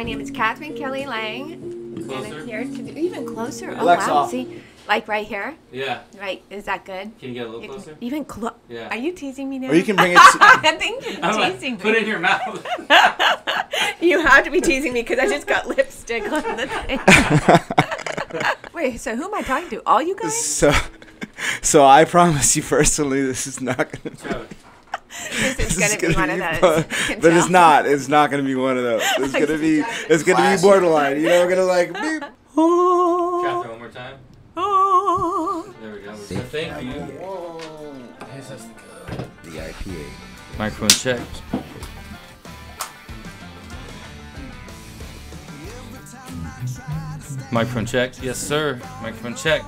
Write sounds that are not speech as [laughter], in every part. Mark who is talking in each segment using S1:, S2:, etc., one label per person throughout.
S1: My name is Katherine Kelly Lang, and I'm here to do even closer. Oh
S2: Alexa
S1: wow! See, like right here.
S3: Yeah.
S1: Right? Is that good?
S3: Can you get a little
S1: You can-
S3: closer?
S1: Even close.
S3: Yeah.
S1: Are you teasing me now?
S2: Or you can bring it. [laughs] To,
S1: I think you're
S3: I'm like,
S1: teasing
S3: put it in your mouth. [laughs]
S1: You have to be teasing me because I just got lipstick on the thing. [laughs] Wait, so who am I talking to? All you guys?
S2: so, so I promise you personally, this is not gonna.
S3: Trevor.
S1: This
S2: This
S1: is going to be one of those.
S2: be
S1: You
S2: fun. But it's not. It's not gonna be one of those. [laughs] It's gonna be. It's gonna be borderline. You know, we're gonna like. Beep. [laughs]
S3: Katherine, one more time.
S1: Oh.
S3: There we go. So thank you.
S4: The IPA.
S3: Microphone check. Microphone check. Yes, sir. Microphone check.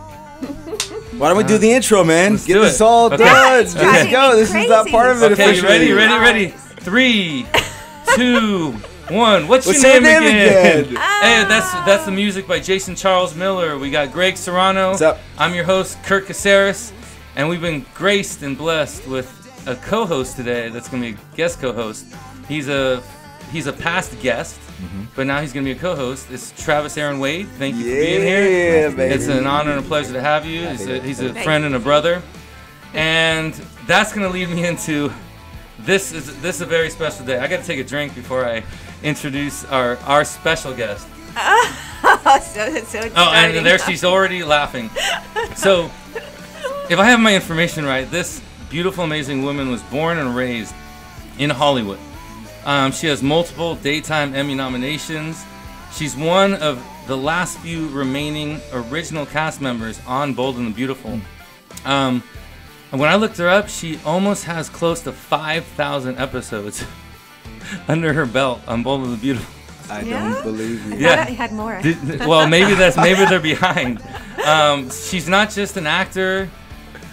S2: Why don't we do the intro, man?
S3: Let's
S2: Get
S3: do
S2: this
S3: it.
S2: all
S3: Okay.
S2: done.
S3: That's
S2: Let's go.
S1: me
S2: This is not part of it
S3: Okay, you
S2: officially.
S3: ready? Ready? Ready? Three, two, one. What's,
S2: What's
S3: your
S2: your
S3: name,
S2: name
S3: again?
S2: again?
S3: Hey, that's oh. that's the music by Jason Charles Miller. We got Greg Serrano.
S2: What's up?
S3: I'm your host, Kurt Caceres, and we've been graced and blessed with a co-host today. That's gonna be a guest co-host. He's a he's a past guest,
S2: Mm-hmm.
S3: but now he's gonna be a co-host. It's Travis Aaron Wade. Thank you for being here.
S2: Baby.
S3: It's an honor and a pleasure to have you. He's a, he's a friend and a brother, and that's gonna lead me into this is this is a very special day. I got to take a drink before I introduce our our special guest. [laughs]
S1: so, so
S3: Oh, and there she's already laughing. So, if I have my information right, this beautiful, amazing woman was born and raised in Hollywood. Um, she has multiple daytime Emmy nominations. She's one of the last few remaining original cast members on Bold and the Beautiful. Um, and when I looked her up, she almost has close to 5,000 episodes [laughs] under her belt on Bold and the Beautiful.
S2: I
S1: Yeah?
S2: don't believe you.
S1: I
S3: Yeah.
S1: thought I had more.
S3: Did- well, maybe that's maybe they're behind. Um, she's not just an actor,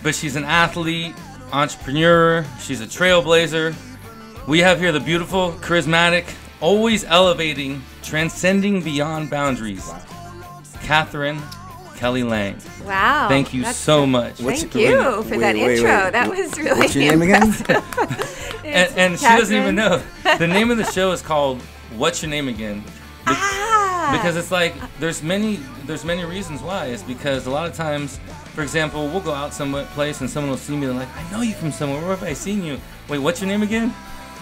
S3: but she's an athlete, entrepreneur. She's a trailblazer. We have here the beautiful, charismatic, always elevating, transcending beyond boundaries, Katherine Kelly Lang.
S1: Wow.
S3: Thank you
S1: that's
S3: so
S1: good.
S3: much.
S2: What's
S1: Thank
S2: your-
S1: you
S2: wait,
S1: for
S2: wait,
S1: that
S2: wait,
S1: intro.
S2: wait.
S1: That was really
S2: What's your name again? [laughs]
S3: And, and she doesn't even know. The name of the show is called "What's Your Name Again." Be-
S1: Ah.
S3: because it's like there's many there's many reasons why it's because a lot of times for example we'll go out some place and someone will see me and they're like i know you from somewhere where have i seen you wait what's your name again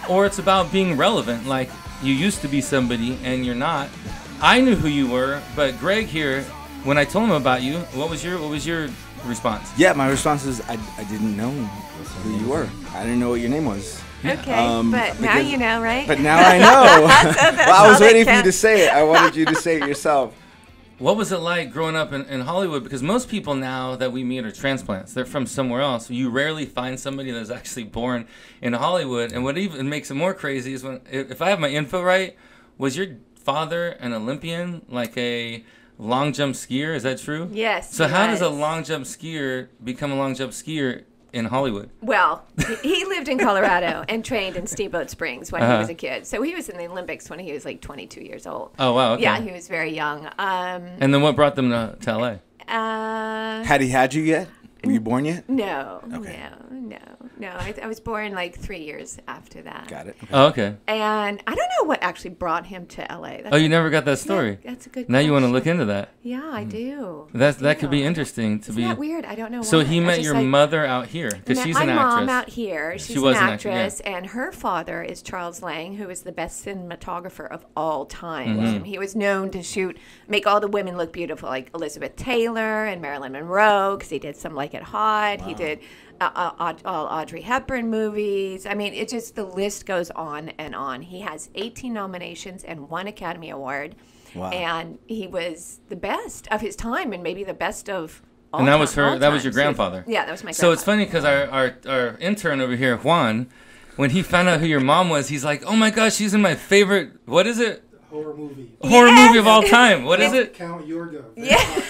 S3: or it's about being relevant like you used to be somebody and you're not i knew who you were but greg here when i told him about you what was your what was your response
S2: Yeah, my response is I, I didn't know who you were. I didn't know what your name was.
S1: Okay,
S2: Um,
S1: but now you know, right?
S2: But now I know. [laughs] well, I was waiting for you to say it. I wanted you to say it yourself.
S3: What was it like growing up in, in hollywood? Because most people now that we meet are transplants. They're from somewhere else. You rarely find somebody that's actually born in hollywood. And what even makes it more crazy is when if if i have my info right was your father an olympian like a long jump skier? Is that true?
S1: Yes.
S3: so how does a long jump skier become a long jump skier in hollywood
S1: Well, he- he lived in Colorado and trained in Steamboat Springs when he
S3: Uh-huh.
S1: was a kid. So he was in the Olympics when he was like 22 years old.
S3: oh wow okay
S1: Yeah, he was very young. Um,
S3: and then what brought them to, to la
S1: uh,
S2: Had he had you yet? Were you born yet?
S1: no,
S2: Okay.
S1: no, no, no. I, I was born like three years after that.
S2: Got it.
S3: oh okay
S1: And I don't know what actually brought him to LA. That's
S3: oh you never got that story
S1: That's a good.
S3: now you want to look into that
S1: Yeah, I do.
S3: That's that could be interesting to
S1: Isn't
S3: be.
S1: that weird? I don't know.
S3: So
S1: why.
S3: he
S1: I
S3: met your
S1: like,
S3: mother out here because
S1: met
S3: she's
S1: my
S3: an
S1: mom
S3: actress.
S1: out here. She's
S3: was
S1: an
S3: an actor, yeah.
S1: actress, and her father is Charles Lang, who is the best cinematographer of all time.
S3: Mm-hmm.
S1: He was known to shoot, make all the women look beautiful, like Elizabeth Taylor and Marilyn Monroe, because he did some Like It Hot. He did uh, uh, all Audrey Hepburn movies. I mean, it just the list goes on and on. He has 18 nominations and one Academy Award.
S2: Wow.
S1: And he was the best of his time, and maybe the best of. All
S3: And that was her-
S1: all
S3: that was
S1: time.
S3: your
S1: So-
S3: grandfather.
S1: yeah, that was my.
S3: So it's funny because our, our our intern over here, Juan, when he found out who your mom was, he's like, "Oh my gosh, she's in my favorite. What is it?
S5: horror movie.
S3: Horror
S1: Yes!
S3: movie of all time. What is it?
S5: Count Yorga.
S1: Yeah. [laughs]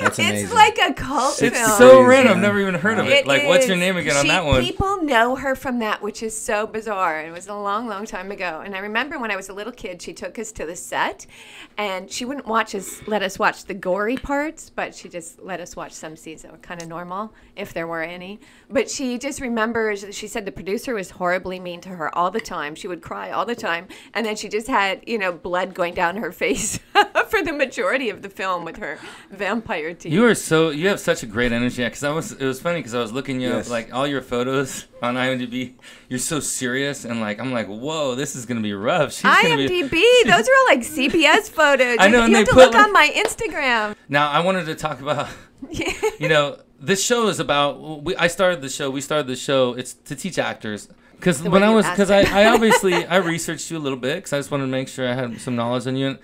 S4: That's amazing.
S1: It's like a cult
S3: It's
S1: film.
S3: so
S4: Crazy.
S3: random. I've never even heard of it.
S1: It
S3: like, what's your name again on
S1: She-
S3: that one?
S1: People know her from that, which is so bizarre. It was a long, long time ago. And I remember when I was a little kid, she took us to the set, and she wouldn't watch us, let us watch the gory parts, but she just let us watch some scenes that were kind of normal, if there were any. But she just remembers. She said the producer was horribly mean to her all the time. She would cry all the time, and then she just had, you know, blood going down her [laughs] face [laughs] for the majority of the film with her vampire teeth.
S3: You are so you have such a great energy because I was it was funny because I was looking you
S2: Yes.
S3: up like all your photos [laughs] on IMDb. You're so serious and like I'm like whoa this is gonna be rough. [laughs] She's gonna be
S1: IMDb. [laughs] Those are all like CBS photos.
S3: I know,
S1: You,
S3: and
S1: you have to look
S3: like-
S1: on my Instagram.
S3: now I wanted to talk about you know this show is about we, I started the show we started the show it's to teach actors because when I was because I. I obviously I researched you a little bit because I just wanted to make sure I had some knowledge on you. And s-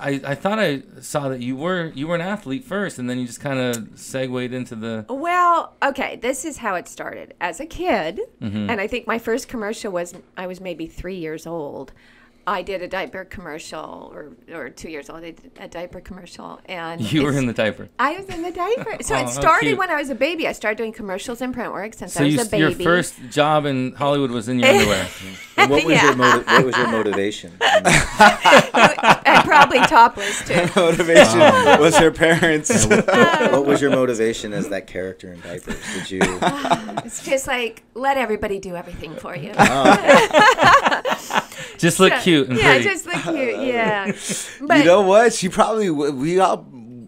S3: I, I thought I saw that you were you were an athlete first and then you just kind of segued into the
S1: Well, okay, this is how it started. As a kid,
S3: Mm-hmm.
S1: and I think my first commercial was I was maybe three years old. I did a diaper commercial, or, or two years old. I did a diaper commercial, and
S3: you were in the diaper.
S1: I was in the diaper. So [laughs]
S3: Oh,
S1: it started when I was a baby. I started doing commercials and print work since
S3: So
S1: I was
S3: you,
S1: a baby.
S3: your first job in Hollywood was in your [laughs] underwear.
S5: And what was
S1: Yeah.
S5: your motiv- what was your motivation? [laughs]
S1: and probably topless too.
S2: Motivation was her parents.
S5: Um, what was your motivation as that character in diapers? Did you? [sighs]
S1: It's just like let everybody do everything for you. Oh. [laughs]
S3: Just look cute and
S1: yeah,
S3: pretty.
S1: just look cute. [laughs] Yeah, but
S2: you know what? She probably we all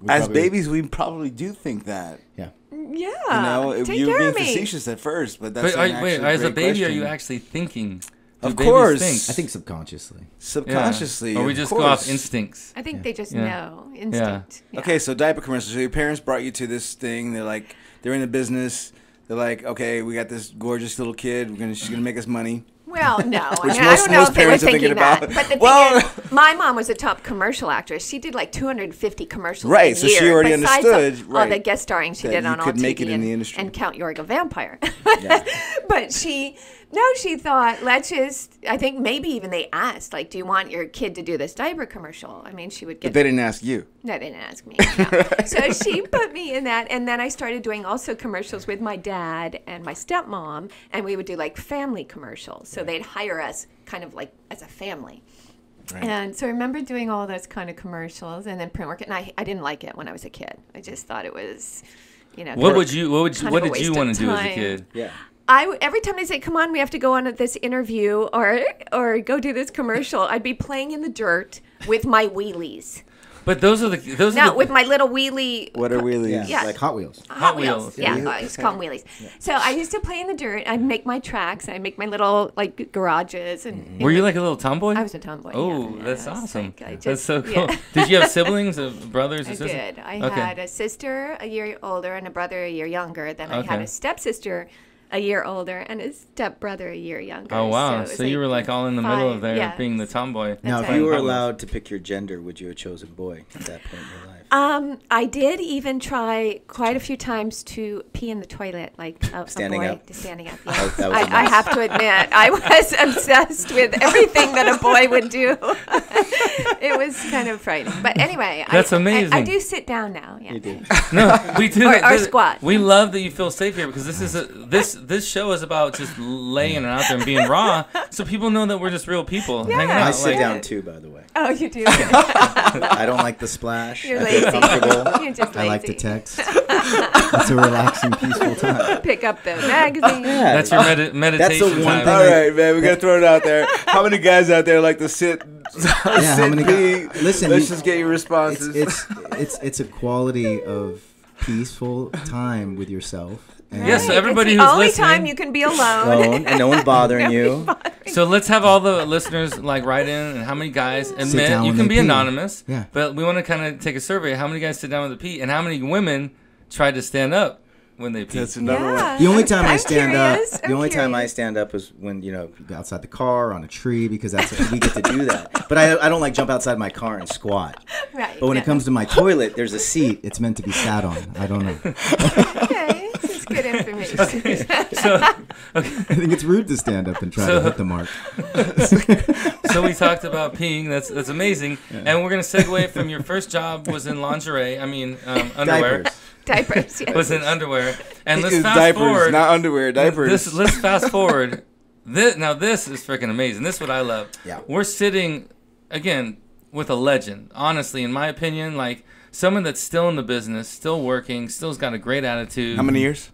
S2: as
S4: probably-
S2: babies we probably do think that.
S4: yeah.
S1: yeah,
S2: You know, if
S1: take
S2: you were
S1: care
S2: being
S1: of me.
S2: facetious at first, but that's
S3: but are,
S2: an
S3: wait,
S2: actually
S3: as a
S2: great
S3: baby, are you actually thinking? Do
S2: Of course.
S3: think?
S4: I think subconsciously.
S3: Yeah.
S2: subconsciously?
S3: Or we
S2: of
S3: just go off instincts.
S1: I think they just
S3: Yeah.
S1: know instinct. Yeah.
S2: Okay, so diaper commercials. So your parents brought you to this thing. They're like, they're in the business. They're like, okay, we got this gorgeous little kid. We're gonna, she's gonna make us money.
S1: Well, no, I, [laughs]
S2: Which
S1: mean, I
S2: most-
S1: don't know if they were
S2: parents are
S1: thinking, that.
S2: about.
S1: But the thing
S2: Well-
S1: is, [laughs] my mom was a top commercial actress. She did like 250 commercials.
S2: Right, so she already
S1: besides all-
S2: understood,
S1: all, the guest starring she did on all
S2: could make it in
S1: and,
S2: the industry.
S1: and Count Yorga Vampire.
S5: Yeah. [laughs]
S1: but she, no, she thought let's just. I think maybe even they asked like, "Do you want your kid to do this diaper commercial?" I mean, she would
S2: But
S1: get
S2: they didn't ask you.
S1: no, they didn't ask me. no. [laughs] So she put me in that, and then I started doing also commercials with my dad and my stepmom, and we would do like family commercials. So they'd hire us kind of like as a family. Right. And so I remember doing all those kind of commercials and then print work, and I, I didn't like it when I was a kid. I just thought it was, you know.
S3: What
S1: kind
S3: would you? What would you? What did you want to do as a kid?
S5: Yeah.
S1: I w- every time they say, "Come on, we have to go on this interview or or go do this commercial," I'd be playing in the dirt with my wheelies.
S3: But those are the those are
S1: Not
S3: the,
S1: with my little wheelie
S2: What are wheelies?
S5: Yeah.
S1: Yeah.
S4: Like Hot Wheels.
S1: Hot,
S3: Wheels.
S1: Wheels. Yeah,
S2: Yeah.
S1: I used to call them wheelies. So I used to play in the dirt. I'd make my tracks. I'd make my little like garages. And mm-hmm.
S3: Were you like a little tomboy?
S1: I was a tomboy.
S3: Oh,
S1: yeah.
S3: that's
S1: Yeah, it's
S3: awesome.
S1: like I
S3: that's so cool.
S1: yeah. [laughs]
S3: did you have siblings, brothers, or
S1: I
S3: sisters?
S1: did. I
S3: Okay.
S1: had a sister a year older and a brother a year younger. Then I had a stepsister a year older and his stepbrother a year younger.
S3: Oh wow!
S1: it
S3: So,
S1: was
S3: you were like all in the middle of there,
S1: yeah.
S3: being the tomboy.
S4: Now, if
S5: you were allowed to pick your gender, would you have chosen boy at that point in your life?
S1: Um, I did even try quite a few times to pee in the toilet, like a,
S5: Standing
S1: a boy,
S5: up.
S1: to standing up.
S5: That-
S1: Yes.
S5: that was a
S1: I, I
S5: must.
S1: have to admit, I was [laughs] obsessed with everything that a boy would do. [laughs] it was kind of frightening, but anyway,
S3: That's
S1: I, I- I, do sit down now. Yeah.
S5: You do. [laughs]
S3: No, we do.
S1: Or- or squat.
S3: We love that you feel safe here because this is a this this show is about just laying it out there and being raw, so people know that we're just real people
S1: Yeah.
S3: out.
S5: I sit
S3: like-
S5: down too, by the way.
S1: Oh, you do.
S5: I don't like the splash.
S1: You're
S5: I feel comfortable.
S1: You're just.
S4: I like to text. it's a relaxing, peaceful time. [laughs]
S1: Pick up the magazine.
S5: Yeah.
S3: That's your medi- meditation
S5: one
S3: time.
S5: thing
S2: All right, man, we gotta throw it out there. How many guys out there like to sit? [laughs]
S4: Yeah, how many
S2: pee?
S4: guys? Listen,
S2: let's
S4: you-
S2: just get your
S4: It's,
S2: responses.
S4: it's it's it's a quality of peaceful time with yourself. And
S3: Yes, so
S1: Right.
S3: everybody
S1: it's the
S3: who's
S1: only
S3: listening-
S1: time you can be alone.
S5: Alone, and no one's bothering [laughs] you.
S3: So let's have all the listeners like write in and how many guys admit
S4: down
S3: you can be
S4: pee.
S3: anonymous.
S4: Yeah.
S3: But we want to kind of take a survey. How many guys sit down with a pee and how many women try to stand up when they pee?
S2: That's another one.
S4: The only time I
S1: I'm
S4: stand up-
S1: curious.
S4: the
S1: I'm
S5: The only time I stand up is when you know.
S4: outside the car on a tree because that's we get to do that. But I, I don't like jump outside my car and squat.
S1: Right.
S4: But when
S1: yeah.
S4: it comes to my toilet, there's a seat. It's meant to be sat on. I don't know. [laughs]
S1: okay, this is good information. [laughs]
S3: So, [laughs]
S4: I think it's rude to stand up and try
S3: So-
S4: to hit the mark. [laughs]
S3: so we talked about peeing. That's that's amazing. And we're gonna segue from your first job was in lingerie. I mean, um, underwear.
S4: Diapers.
S1: Diapers. Yes.
S3: Was in underwear. And let's
S2: It's
S3: fast
S2: diapers,
S3: forward.
S2: not underwear. Diapers.
S3: This, let's fast forward. This, now this is freaking amazing. This is what I love.
S5: Yeah.
S3: We're sitting again with a legend. Honestly, in my opinion, like someone that's still in the business, still working, still's got a great attitude.
S2: How many years?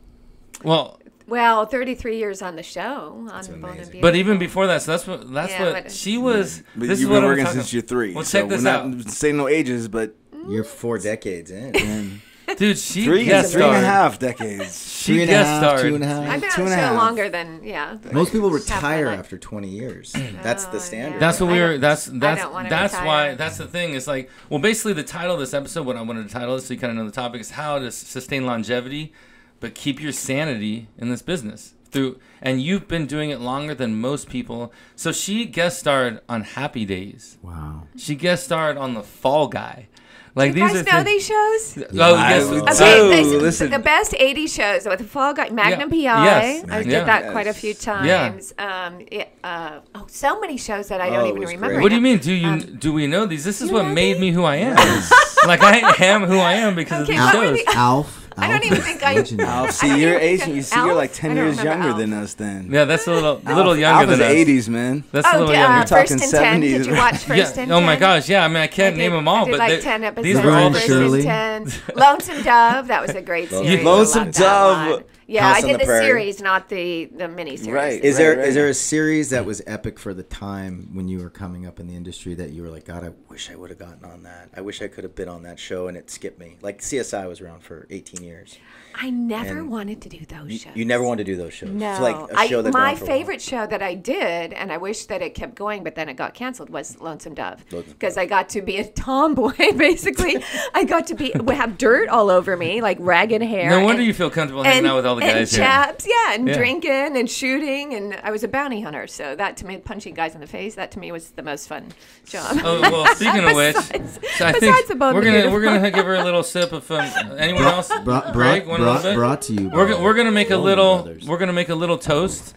S3: Well,
S1: Well, 33 years on the show on Bold and
S5: amazing.
S1: Beautiful.
S3: but even before that, so that's what that's
S1: Yeah,
S3: what
S1: but-
S3: she was.
S2: But
S3: this is
S2: you've
S3: what
S2: been
S3: I'm
S2: working since you're three.
S3: Well,
S2: so
S3: check this
S2: we're
S3: out.
S2: not saying no ages, but
S5: You're four decades in. [laughs]
S3: Dude, she
S2: three,
S3: guest
S2: three and a
S3: starred.
S2: half decades.
S3: She
S4: Three and a
S3: guest
S4: half,
S3: starred.
S4: two and a half.
S1: I've been
S2: two
S1: on the show
S2: half.
S1: longer than yeah.
S4: Most people retire after 20 years.
S5: Oh, that's
S1: Oh,
S5: the standard.
S1: yeah.
S3: That's what we were. That's that's that's
S1: retire.
S3: why. That's the thing. Is like well, basically the title of this episode. What I wanted to title it, so you kind of know the topic, is how to sustain longevity, but keep your sanity in this business through. And you've been doing it longer than most people. So she guest starred on Happy Days.
S4: Wow.
S3: She guest starred on The Fall Guy. Like
S1: You
S3: these
S1: guys
S3: are
S1: know
S3: things-
S1: these shows?
S3: Oh
S2: I
S3: yes.
S2: would
S3: uh,
S1: Okay, this-
S2: listen.
S1: the best 80 shows with the Fall Guy, Magnum
S3: Yeah.
S1: PI.
S3: Yes.
S1: I did
S3: Yeah.
S1: that quite a few
S2: Yes.
S1: times. Um, it, uh, oh, so many shows that I don't
S5: Oh,
S1: even remember.
S5: great.
S1: right
S3: What do you mean? Do you
S1: Um,
S3: do we know these? This is what made
S1: these?
S3: me who I am. [laughs] like I am who I am because
S1: Okay,
S3: of these shows.
S4: Alf.
S1: I don't even think I-
S4: legendary.
S2: Alf, see,
S1: don't
S2: you're
S1: even
S2: Asian. You see, you're like ten years younger
S1: Alf.
S2: than us. Then
S3: Yeah, that's a little little
S2: Alf-
S3: younger
S2: Alf is
S3: than us.
S2: '80s, man.
S3: That's a
S1: Oh,
S3: little
S1: d-
S3: younger.
S1: uh,
S2: We're talking
S1: First and Ten. Did you watch First
S3: yeah.
S1: and
S3: Oh my gosh, yeah. I mean, I
S1: I
S3: can't
S1: did-
S3: name them all,
S1: I did
S3: but
S1: like
S3: they,
S1: 10 episodes.
S3: these were all
S1: First
S4: Shirley.
S1: and 10. Lonesome Dove. That was a great series.
S2: Lonesome Dove.
S1: One. Yeah,
S5: House
S1: I did
S5: the
S1: the, series, not the the mini series.
S2: Right.
S5: Is there is
S2: right.
S5: there a
S4: series that was epic for the time when you were coming up in the industry that you were like, God, I
S5: wish I would have gotten on that. I wish I could have been on that show and it skipped me. Like CSI was around for 18 years.
S1: I never
S5: And
S1: wanted to do those
S5: You,
S1: shows.
S5: you never wanted to do those shows.
S1: No,
S5: It's like a
S1: I,
S5: show that
S1: my
S5: went on for a while.
S1: favorite show that I did, and I wish that it kept going, but then it got canceled, was Lonesome Dove, because I got to be a [laughs] tomboy. Basically, I got to be have dirt all over me, like ragged hair.
S3: No wonder
S1: and-
S3: you feel comfortable hanging out with all the
S1: and
S3: guys here.
S1: chaps, yeah, and
S3: Yeah.
S1: drinking and shooting, and I was a bounty hunter. So that to me, punching guys in the face, that to me was the most fun job.
S3: Oh well, speaking of [laughs] which,
S1: Besides-
S3: so I
S1: besides
S3: think we're gonna we're gonna give her a little sip of um, anyone else.
S4: brought,
S3: Greg,
S4: brought,
S3: want a
S4: brought,
S3: little bit?
S4: brought to you.
S3: We're,
S4: by
S3: we're gonna make a
S4: Bowman
S3: little
S4: Brothers.
S3: we're gonna make a little toast.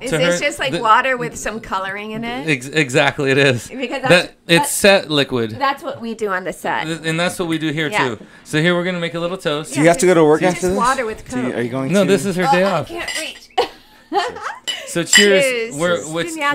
S1: Is
S3: to
S1: this
S3: her-
S1: just like
S3: the-
S1: water with some coloring in it?
S3: Ex- exactly, it is.
S1: Because that's-
S3: that it's
S1: that's-
S3: set liquid,
S1: That's what we do on the set.
S3: and that's what we do here
S1: Yeah.
S3: too. So here we're gonna make a little toast.
S2: Do you have to go to work
S1: Just
S2: after this?
S1: water with
S2: Do you- are you going
S3: No,
S2: to?
S3: this is her
S1: Oh,
S3: day
S1: I
S3: off.
S1: can't reach. [laughs]
S3: So cheers.
S1: Cheers.
S3: We're,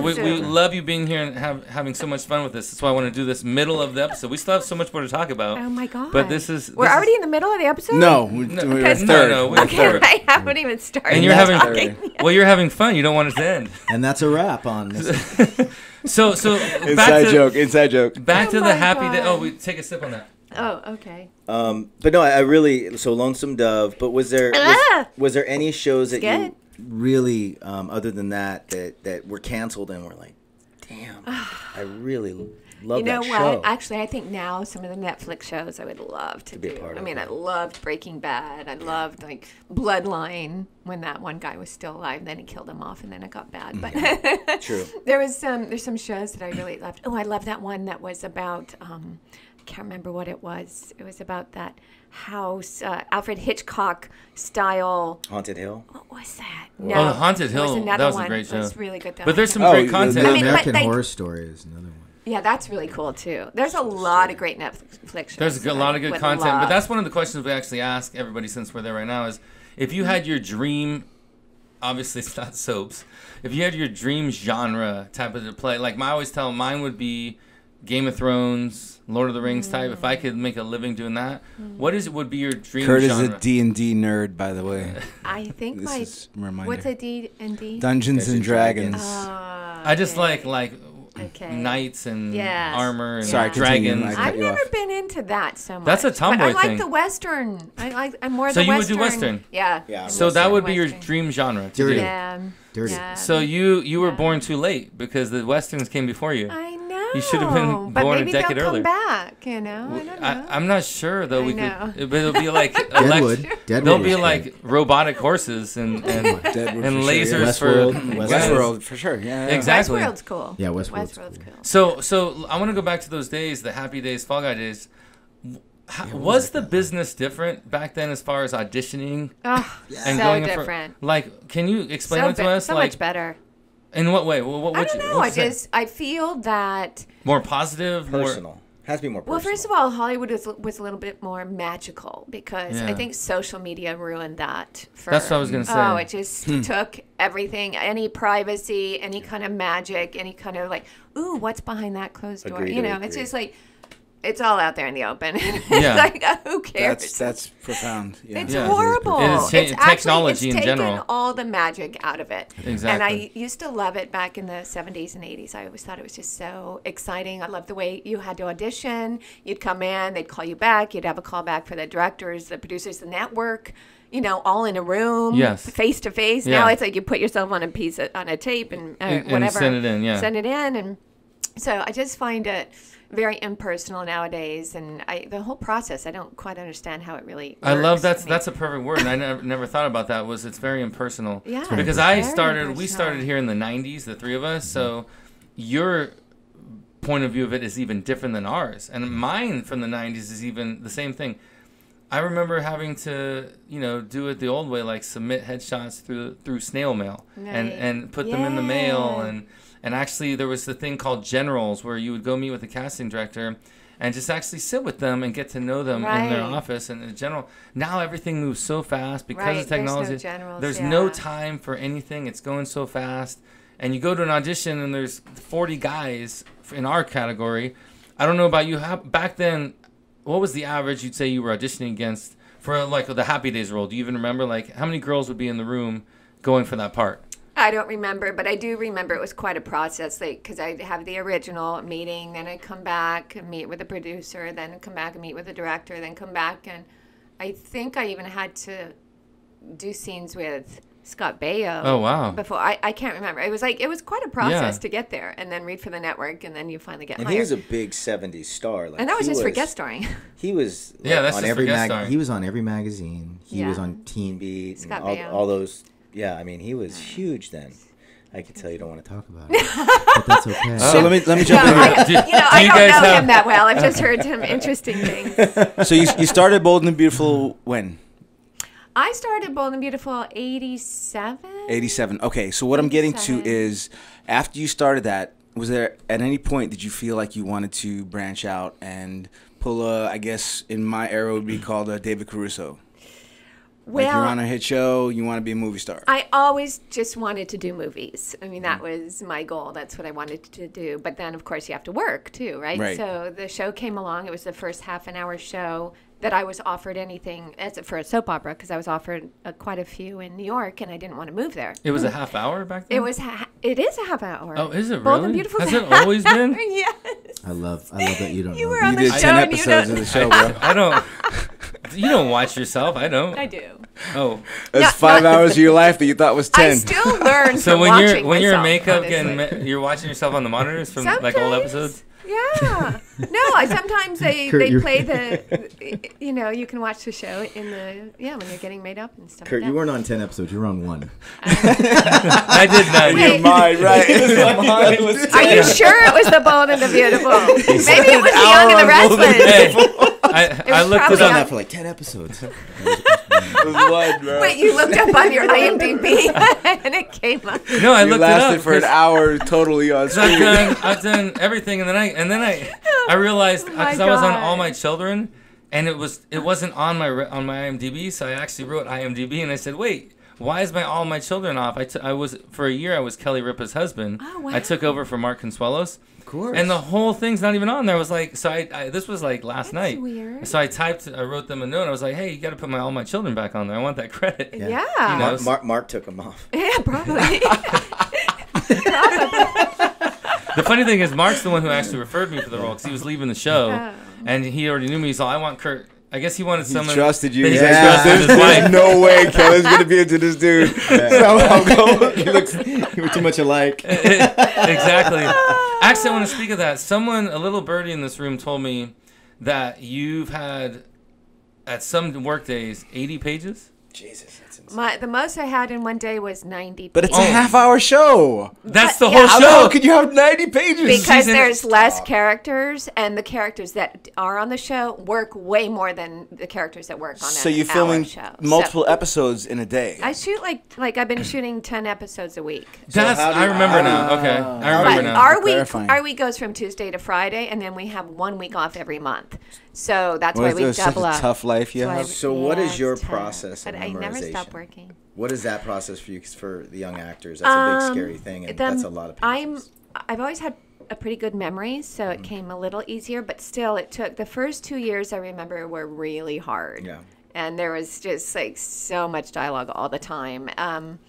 S3: we, we love you being here and have, having so much fun with this. That's why I want to do this middle of the episode. We still have so much more to talk about.
S1: Oh my god!
S3: But this is
S1: we're
S3: this is-
S1: already in the middle of the episode.
S2: No, we,
S3: No,
S2: we're
S1: because-
S2: third.
S3: no, no,
S2: We're [laughs]
S1: Okay,
S2: third.
S1: I haven't even started.
S3: and you're having
S2: third. [laughs]
S3: well, you're having fun. You don't want it to end.
S4: And that's a wrap on this. [laughs]
S3: So so back
S2: Inside
S3: to
S2: joke. Inside joke.
S3: back
S1: Oh
S3: to the
S1: my
S3: happy day. Oh, we take a sip on that.
S1: Oh, okay.
S5: Um, but no, I, I really so Lonesome Dove. But was there was,
S1: Ah!
S5: was there any shows that you really, um, other than that, that that were canceled and we're like, damn, [sighs] I really love
S1: you know
S5: that
S1: what?
S5: show.
S1: Actually, I think now some of the Netflix shows I would love to,
S5: be a
S1: do.
S5: part
S1: I
S5: of
S1: mean,
S5: it.
S1: I loved Breaking Bad. I loved like Bloodline when that one guy was still alive. Then he killed him off, and then it got bad. But
S5: Mm-hmm. [laughs] True.
S1: there was some there's some shows that I really loved. Oh, I love that one that was about um, I can't remember what it was. It was about that house, uh, Alfred Hitchcock style.
S5: Haunted Hill.
S1: What was that? No.
S3: Oh, the Haunted
S1: there was
S3: Hill.
S1: another
S3: That was a
S1: one.
S3: great
S1: It was really good. though.
S3: But there's some
S2: Oh,
S3: great
S2: the-
S3: content.
S2: the-
S1: I mean, but
S4: American
S1: they-
S4: Horror Story is another one.
S1: Yeah, that's really cool too. There's a lot of great Netflix shows.
S3: There's a good-
S1: that
S3: lot of good
S1: would
S3: content, but that's one of the questions we actually ask everybody since we're there right now is if you had your dream, obviously it's not soaps, if you had your dream genre type of play, like I always tell mine would be Game of Thrones, Lord of the Rings type. If I could make a living doing that, what is it would be your dream
S2: Kurt is
S3: genre?
S2: a D and D nerd, by the way. [laughs]
S1: I think
S2: This
S1: my
S2: is a reminder.
S1: what's a D and D?
S2: Dungeons and
S5: Dungeons and
S2: Dragons.
S1: Ah,
S3: I just
S1: okay.
S3: like like
S1: Okay.
S3: knights and
S1: Yes.
S3: armor and
S2: Sorry, continue,
S3: dragons.
S2: I cut
S1: I've
S2: you
S1: never
S2: off.
S1: been into that so much.
S3: That's a
S1: but
S3: tomboy
S1: I like
S3: thing.
S1: the western. I like. I'm more
S3: So
S1: the
S3: you would do
S1: western.
S3: western?
S1: Yeah.
S5: Yeah,
S3: so that would be your
S1: western.
S3: dream genre. To
S4: Dirty.
S3: do.
S1: Yeah.
S4: Dirty.
S1: Yeah.
S3: So you you were
S1: Yeah.
S3: born too late because the westerns came before you.
S1: I know.
S3: You should have been
S1: but
S3: born a
S1: maybe
S3: decade
S1: they'll
S3: earlier.
S1: come back. You know. I don't know.
S3: I, I'm not sure though.
S1: I
S3: we
S1: know.
S3: could, but it'll be like [laughs]
S4: Deadwood.
S3: elect-
S4: Deadwood.
S3: There'll be
S4: is
S3: like
S4: great.
S3: robotic horses and [laughs] and, and
S2: for sure,
S3: lasers
S2: yeah.
S3: for
S4: Westworld.
S2: Westworld for sure. Yeah. yeah.
S3: Exactly.
S1: Westworld's cool.
S4: Yeah, Westworld's
S1: Westworld's
S4: cool.
S1: cool.
S3: So so I want to go back to those days, the happy days, Fall Guy days. How, was the business different back then as far as auditioning
S1: Oh,
S3: and
S1: so
S3: going in for-
S1: different.
S3: like, can you explain
S1: so
S3: it to
S1: be-
S3: us?
S1: so
S3: like,
S1: much better.
S3: In what way? What, what,
S1: I don't
S3: you-
S1: know. I
S3: what's that?
S1: just I feel that
S3: more positive, more
S5: Personal. Has to be more personal.
S1: Well, first of all, Hollywood was, was a little bit more magical because I think social media ruined that. For,
S3: That's what I was gonna say.
S1: Oh, it just hmm. took everything, any privacy, any kind of magic, any kind of like, ooh, what's behind that closed door?
S5: Agreed,
S1: you know,
S5: agreed.
S1: it's just like, it's all out there in the open. it's [laughs]
S3: Yeah.
S1: like, uh, who cares?
S2: That's that's profound. Yeah.
S1: It's
S3: Yeah.
S1: horrible.
S3: It is cha-
S1: it's actually,
S3: technology
S1: it's
S3: in
S1: taken
S3: general.
S1: all the magic out of it.
S3: Exactly.
S1: And I used to love it back in the 70s and 80s. I always thought it was just so exciting. I loved the way you had to audition. You'd come in, they'd call you back. You'd have a call back for the directors, the producers, the network. You know, all in a room,
S3: Yes.
S1: face to face.
S3: Yeah.
S1: Now it's like you put yourself on a piece of, on a tape and, uh,
S3: And- and
S1: whatever,
S3: send it in, yeah.
S1: send it in, and so I just find it very impersonal nowadays, and I the whole process I don't quite understand how it really.
S3: I love
S1: works.
S3: that's
S1: mean-
S3: that's a perfect word, and I never, never thought about that. Was it's very impersonal?
S1: Yeah,
S3: Because I
S1: very
S3: started, we started here in the '90s, the three of us. So mm-hmm. your point of view of it is even different than ours, and mm-hmm. mine from the '90s is even the same thing. I remember having to, you know, do it the old way, like submit headshots through through snail mail and
S1: Right.
S3: and put them in the mail, and and actually there was the thing called generals where you would go meet with the casting director. And just actually sit with them and get to know them in their office and in general. Now everything moves so fast because
S1: Right,
S3: of
S1: there's no
S3: technology.
S1: generals,
S3: there's no time for anything. It's going so fast. And you go to an audition and there's 40 guys in our category. I don't know about you. How, back then, what was the average you'd say you were auditioning against for like the Happy Days role? Do you even remember like how many girls would be in the room going for that part?
S1: I don't remember, but I do remember it was quite a process. Like, because I'd have the original meeting, then I'd come back and meet with the producer, then come back and meet with the director, then come back and I think I even had to do scenes with Scott Baio.
S3: Oh, wow.
S1: Before I, I can't remember. It was like it was quite a process
S3: Yeah.
S1: to get there, and then read for the network, and then you finally get
S5: and
S1: hired.
S5: he was a big '70s star. Like
S1: and that was
S5: he
S1: just for guest starring. [laughs]
S5: He was like,
S3: Yeah, that's
S5: on
S3: just
S5: every
S3: guest
S5: mag-
S4: He was on every magazine. He was on Teen Beat.
S1: Scott
S5: and all,
S1: Baio.
S5: all those. Yeah, I mean, he was huge then. I can tell you don't want to talk.
S4: Talk about it, but that's okay.
S2: So let me let me
S1: No,
S2: jump in here.
S1: I, you know,
S3: do
S1: I
S3: you
S1: don't
S3: guys
S1: know
S3: have-
S1: him that well. I've just heard some interesting things. [laughs]
S2: So you, you started Bold and the Beautiful when?
S1: I started Bold and Beautiful '87.
S2: 87. Okay, so what I'm getting to is after you started that, was there at any point did you feel like you wanted to branch out and pull a, I guess in my era would be called a David Caruso?
S1: Well,
S2: like you're on a hit show, you want to be a movie star.
S1: I always just wanted to do movies. I mean, that was my goal. That's what I wanted to do. But then, of course, you have to work too, right?
S2: Right.
S1: So the show came along. It was the first half an hour show that I was offered anything as a, for a soap opera because I was offered uh, quite a few in New York, and I didn't want to move there.
S3: It was a half hour back then.
S1: It was. Ha- it is a half hour.
S3: Oh, is it
S1: Bold
S3: really?
S1: and Beautiful.
S3: Has it always been? [laughs]
S1: yes.
S4: I love, I love that you don't [laughs]
S1: You
S4: know.
S1: were on
S2: you
S1: the
S2: did
S1: show
S2: 10
S1: and you
S2: episodes of the show, bro. [laughs]
S3: I don't. You don't watch yourself. I don't.
S1: I do.
S3: Oh,
S2: That's
S1: No,
S2: five
S1: no.
S2: hours of your life that you thought was 10.
S1: I still learn
S3: so
S1: from
S3: when you're when you're in makeup
S1: honestly.
S3: getting ma- you're watching yourself on the monitors from like old episodes.
S1: Yeah. No, I sometimes they,
S4: Kurt,
S1: they play the, you know, you can watch the show in the, yeah, when you're getting made up and stuff.
S4: Kurt,
S1: like
S4: you weren't on ten episodes. You were on one.
S3: I did not.
S1: Wait.
S2: Your mind, right? [laughs] It was mine.
S1: Are you sure it was the bold and the beautiful? Maybe it was the young and the
S2: hour on Bold and
S1: restless.
S3: Hey, I, I looked
S1: probably
S3: it
S4: on that for like ten episodes. [laughs]
S2: It was one, bro. [laughs]
S1: Wait, you looked up on your IMDb [laughs] and it came up.
S3: No, I
S2: you
S3: looked it
S2: lasted
S3: up
S2: for an hour totally on
S3: 'cause I've
S2: screen.
S3: done I've done everything, and then I and then I I oh realized
S1: uh, Oh
S3: because I was on All My Children, and it was it wasn't on my on my IMDb, so I actually wrote IMDb, and I said, wait. Why is my All My Children off? I, t- I was for a year. I was Kelly Ripa's husband.
S1: Oh, wow.
S3: I took over for Mark Consuelos,
S4: Of course.
S3: and the whole thing's not even on there. I was like, so I, I this was like last
S1: That's
S3: night.
S1: weird.
S3: So I typed, I wrote them a note. I was like, hey, you got to put my All My Children back on there. I want that credit.
S1: Yeah.
S3: You know,
S5: Mark, Mark, Mark took them off. [laughs]
S1: Yeah, probably. [laughs]
S3: The funny thing is, Mark's the one who actually referred me for the role because he was leaving the show,
S1: Oh.
S3: and he already knew me. So I want Kurt. I guess he wanted
S2: He
S3: someone
S2: trusted you.
S3: that he
S2: He's
S3: trust
S2: "There's-
S3: with
S2: there's no way Kelly's gonna be into this dude. [laughs] Somehow go.
S4: you look, you were too much alike. [laughs]
S3: exactly. [laughs] Actually, I want to speak of that. Someone, a little birdie in this room, told me that you've had at some work days 80 pages.
S5: Jesus, that's.
S1: My the most I had in one day was ninety.
S2: But it's a half hour show.
S3: That's the whole
S1: yeah.
S2: How
S3: show.
S2: the could you have 90 pages?
S1: because
S3: season-
S1: there's less characters, and the characters that are on the show work way more than the characters that work on.
S2: so
S1: an
S2: you're filming
S1: show.
S2: multiple
S1: So
S2: episodes in a day.
S1: I shoot like like I've been shooting ten episodes a week.
S3: That's
S5: how do
S3: I
S5: you-
S3: remember now.
S2: Ah.
S3: Okay, I remember
S1: But
S3: now.
S1: our week
S2: Clarifying.
S1: our week goes from Tuesday to Friday, and then we have one week off every month. So that's
S2: Well,
S1: why we double up.
S2: tough life you
S1: So I-
S2: have.
S5: So what is
S1: it's
S5: your
S1: tough.
S5: process of
S1: But I never stop
S5: memorization?
S1: working.
S5: What is that process for you? 'Cause for the young actors, that's a big
S1: Um,
S5: scary thing, and
S1: the-
S5: that's a lot of
S1: I'm. I've always had a pretty good memory, so
S5: Mm-hmm.
S1: it came a little easier. But still, it took the first two years. I remember were really hard.
S5: Yeah.
S1: And there was just like so much dialogue all the time. Um,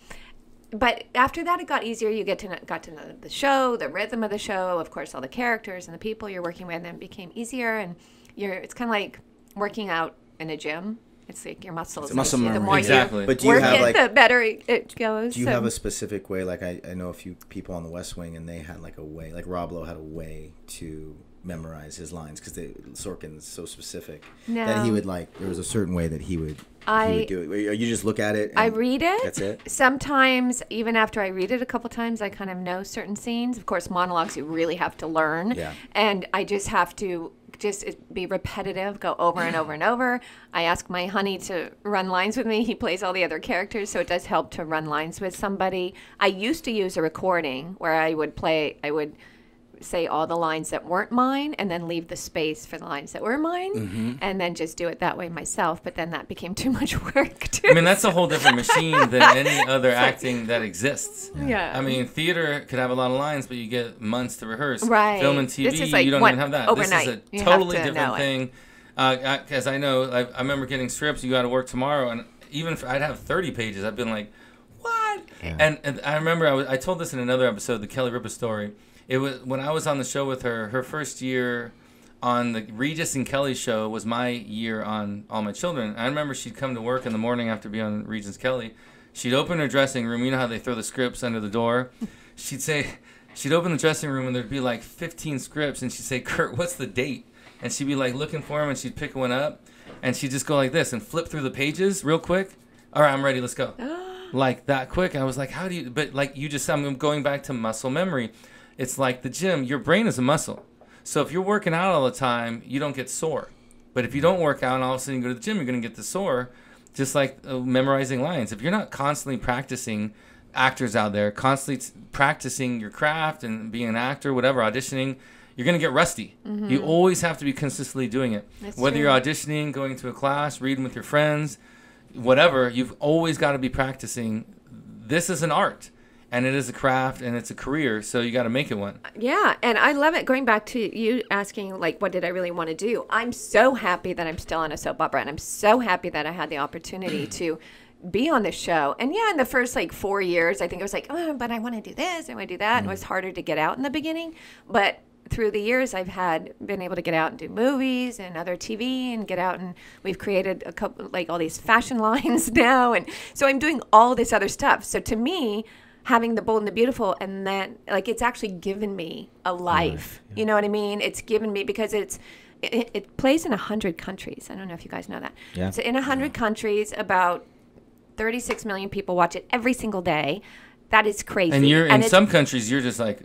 S1: but after that, it got easier. You get to know, got to know the show, the rhythm of the show, of course, all the characters and the people you're working with, and it became easier. And you're it's kind of like working out in a gym. It's like your muscles.
S2: It's muscle
S1: the
S2: memory.
S1: more
S3: Exactly.
S5: But do
S1: you
S5: you
S1: work
S5: have
S1: it,
S5: like
S1: the better it goes.
S5: Do you
S1: So-
S5: have a specific way? Like I, I know a few people on the West Wing, and they had like a way. Like Rob Lowe had a way to memorize his lines because Sorkin's so specific that he would like. There was a certain way that he would.
S1: I-
S5: would do it. You just look at it.
S1: I read it.
S5: That's it.
S1: Sometimes, even after I read it a couple times, I kind of know certain scenes. Of course, monologues you really have to learn.
S5: Yeah.
S1: And I just have to just be repetitive, go over and over and over. I ask my honey to run lines with me. He plays all the other characters, so it does help to run lines with somebody. I used to use a recording where I would play. I would say all the lines that weren't mine and then leave the space for the lines that were mine
S3: Mm-hmm.
S1: and then just do it that way myself but then that became too much [laughs] work too
S3: I mean, that's a whole different [laughs] machine than any other acting that exists.
S1: Yeah.
S3: I mean, theater could have a lot of lines, but you get months to rehearse.
S1: Right.
S3: Film and TV,
S1: like
S3: you don't
S1: one-
S3: even have that.
S1: overnight.
S3: This is a
S1: have
S3: totally
S1: to
S3: different thing. Because I know, I, I remember getting scripts. You got to work tomorrow, and even if I'd have 30 pages, I've been like, what? And, and I remember I, was, I told this in another episode, the Kelly Ripa story. It was when I was on the show with her. Her first year on the Regis and Kelly show was my year on All My Children. I remember she'd come to work in the morning after being on Regis and Kelly. She'd open her dressing room. You know how they throw the scripts under the door. [laughs] She'd say, she'd open the dressing room and there'd be like 15 scripts, and she'd say, "Kurt, what's the date?" And she'd be like looking for them, and she'd pick one up, and she'd just go like this and flip through the pages real quick. All right, I'm ready. Let's go. [gasps] like that quick. I was like, how do you? But like you just, I'm going back to muscle memory. It's like the gym. Your brain is a muscle. So if you're working out all the time, you don't get sore. But if you don't work out and all of a sudden you go to the gym, you're going to get the sore. Just like uh, memorizing lines. If you're not constantly practicing, actors out there constantly t- practicing your craft and being an actor, whatever, auditioning, you're going to get rusty. You always have to be consistently doing it.
S1: Mm-hmm. That's
S3: Whether
S1: true.
S3: you're auditioning, going to a class, reading with your friends, whatever, you've always got to be practicing. This is an art and it is a craft and it's a career, so you got to make it one.
S1: Yeah, and I love it. Going back to you asking, like, what did I really want to do? I'm so happy that I'm still on a soap opera, and I'm so happy that I had the opportunity [clears throat] to be on this show. And yeah, in the first like four years, I think I was like, oh, but I want to do this, I want to do that. And it was mm-hmm. harder to get out in the beginning, but through the years I've had been able to get out and do movies and other TV and get out and we've created a couple like all these fashion [laughs] lines now and so I'm doing all this other stuff. So to me, having the bold and the beautiful and then like it's actually given me a life. You know what I mean? It's given me because it's it, it plays in a hundred countries. I don't know if you guys know that.
S5: Yeah.
S1: So in a hundred countries, about 36 million people watch it every single day. That is crazy.
S3: And you're in some countries, you're just like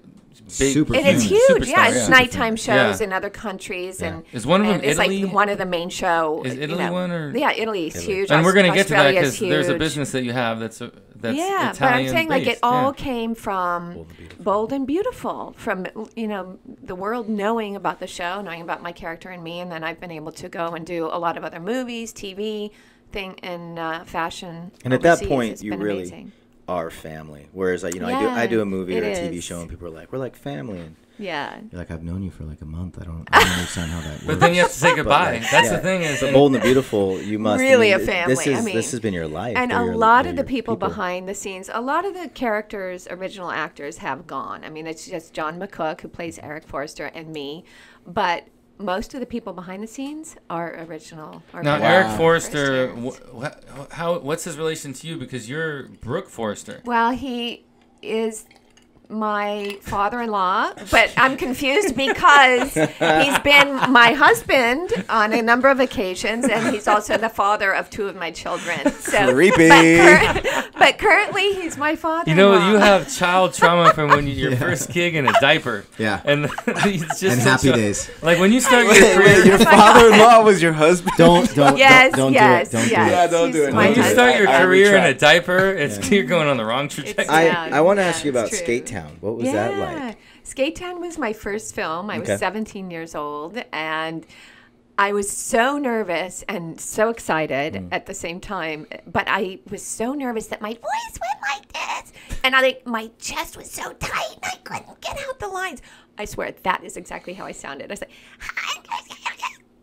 S3: big,
S5: Super
S1: and it's
S5: huge.
S1: huge. Yeah, it's
S3: yeah.
S1: nighttime shows
S3: Yeah.
S1: in other countries, and
S3: Is one of them
S1: it's
S3: Italy?
S1: like one of the main show.
S3: Is
S1: you
S3: Italy
S1: know.
S3: one, or-
S1: Yeah, Italy's huge.
S3: And we're gonna get to that because there's a business that you have that's a, that's
S1: yeah,
S3: Italian
S1: but I'm saying like it all
S3: Yeah.
S1: came from bold and, beautiful, from you know the world knowing about the show, knowing about my character and me, and then I've been able to go and do a lot of other movies, TV, thing, and uh, fashion.
S5: And at that point,
S1: It's
S5: you really
S1: amazing.
S5: Are family. Whereas, like, you know, I do I do a movie or a TV
S1: is.
S5: show, and people are like, "We're like family." And
S1: Yeah.
S4: You're like, I've known you for like a month. I don't, I don't understand how that works.
S3: But then you have to say goodbye.
S5: like,
S3: That's
S5: yeah.
S3: the thing is,
S5: the
S3: and-
S5: Bold and the Beautiful, you must I
S1: Really
S5: mean,
S1: a
S5: This
S1: family,
S5: is
S1: I mean,
S5: this has been your life.
S1: And a
S5: your-
S1: lot of the
S5: your
S1: people, behind the scenes, a lot of the characters, original actors, have gone. I mean, it's just John McCook who plays Eric Forrester and me, but most of the people behind the scenes are original. Are
S3: now Eric Forrester, wh- how what's his relation to you? Because you're Brooke Forrester.
S1: Well, he is my father-in-law, but I'm confused because he's been my husband on a number of occasions, and he's also the father of two of my children. So,
S2: Creepy.
S1: But, cur- but currently, he's my father.
S3: You know, you have child trauma from when you, your [laughs] first gig in a diaper.
S5: Yeah.
S3: And [laughs] it's just
S5: And happy
S3: a-
S5: days.
S3: Like when you start your career,
S2: your oh father-in-law was your husband?
S5: Don't don't
S1: Yes,
S5: don't, don't
S1: yes,
S5: do it. Don't
S1: yes.
S2: Yeah, don't do it.
S1: my
S3: when you start your
S2: I- I
S3: career in a diaper, it's [laughs] you're going on the wrong trajectory.
S5: do it.
S1: Yeah,
S5: I I want to
S1: yeah,
S5: ask you about
S1: true.
S5: Skatetown. What was
S1: yeah.
S5: that like?
S1: Skatetown was my first film. I
S5: Okay.
S1: was 17 years old, and I was so nervous and so excited
S5: Mm.
S1: at the same time. But I was so nervous that my voice went like this, and I like my chest was so tight, and I couldn't get out the lines. I swear that is exactly how I sounded. I was like.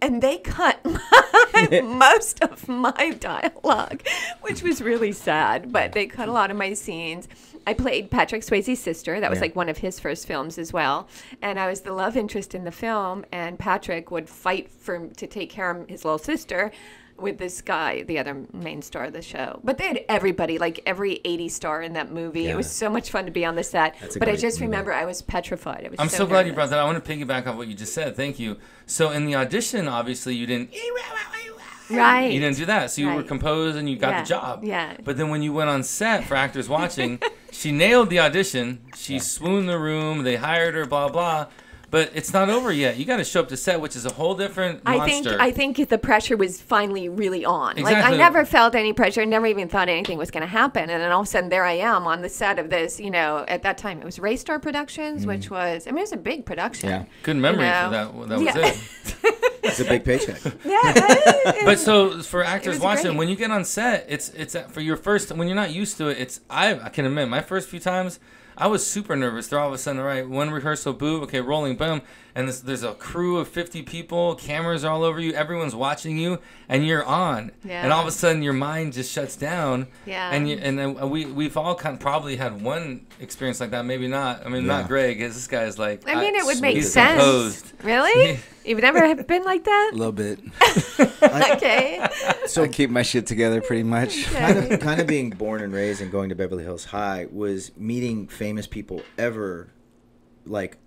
S1: And they cut [laughs] [laughs] my, most of my dialogue, which was really sad. But they cut a lot of my scenes. I played Patrick Swayze's sister. That was
S5: Yeah.
S1: like one of his first films as well. And I was the love interest in the film. And Patrick would fight for to take care of his little sister with this guy, the other main star of the show. But they had everybody, like every 80 star in that movie. It was so much fun to be on the set. But I just
S5: movie.
S1: remember I was petrified. I was
S3: I'm so, glad you brought that. I want to piggyback off what you just said. Thank you. So in the audition, obviously you didn't.
S1: Right.
S3: You didn't do that. So you were composed and you got
S1: Yeah,
S3: the job.
S1: yeah.
S3: But then when you went on set for actors watching, [laughs] she nailed the audition. She swooned the room. They hired her. Blah blah. But it's not over yet. You got to show up to set, which is a whole different
S1: I
S3: monster.
S1: think I think the pressure was finally really on. Like I never felt any pressure, I never even thought anything was going to happen, and then all of a sudden there I am on the set of this. You know, at that time it was Rastar Productions, which mm. was I mean it was a big production.
S5: Yeah.
S3: Good memory
S1: you
S3: for
S1: know.
S3: that. That was
S1: Yeah.
S3: it. [laughs]
S5: It's a big paycheck.
S1: yeah. [laughs]
S3: But so for actors watching,
S1: great.
S3: when you get on set, it's it's for your first when you're not used to it. It's I I can admit my first few times I was super nervous. They're all of a sudden right, One rehearsal, boom, okay, rolling, boom, and this, there's a crew of 50 people, cameras are all over you, everyone's watching you, and you're on.
S1: Yeah.
S3: And all of a sudden your mind just shuts down.
S1: Yeah.
S3: And you, and then uh, we we've all kind of probably had one experience like that, maybe not. I mean,
S5: Yeah.
S3: not Greg. 'cause This guy's like
S1: I mean, it would make sense.
S3: composed.
S1: Really? [laughs] You've never have been like that?
S2: A little bit. [laughs]
S1: Okay. [laughs] [laughs]
S2: So I keep my shit together pretty much.
S5: kind of kind of being born and raised and going to Beverly Hills High was meeting famous people ever like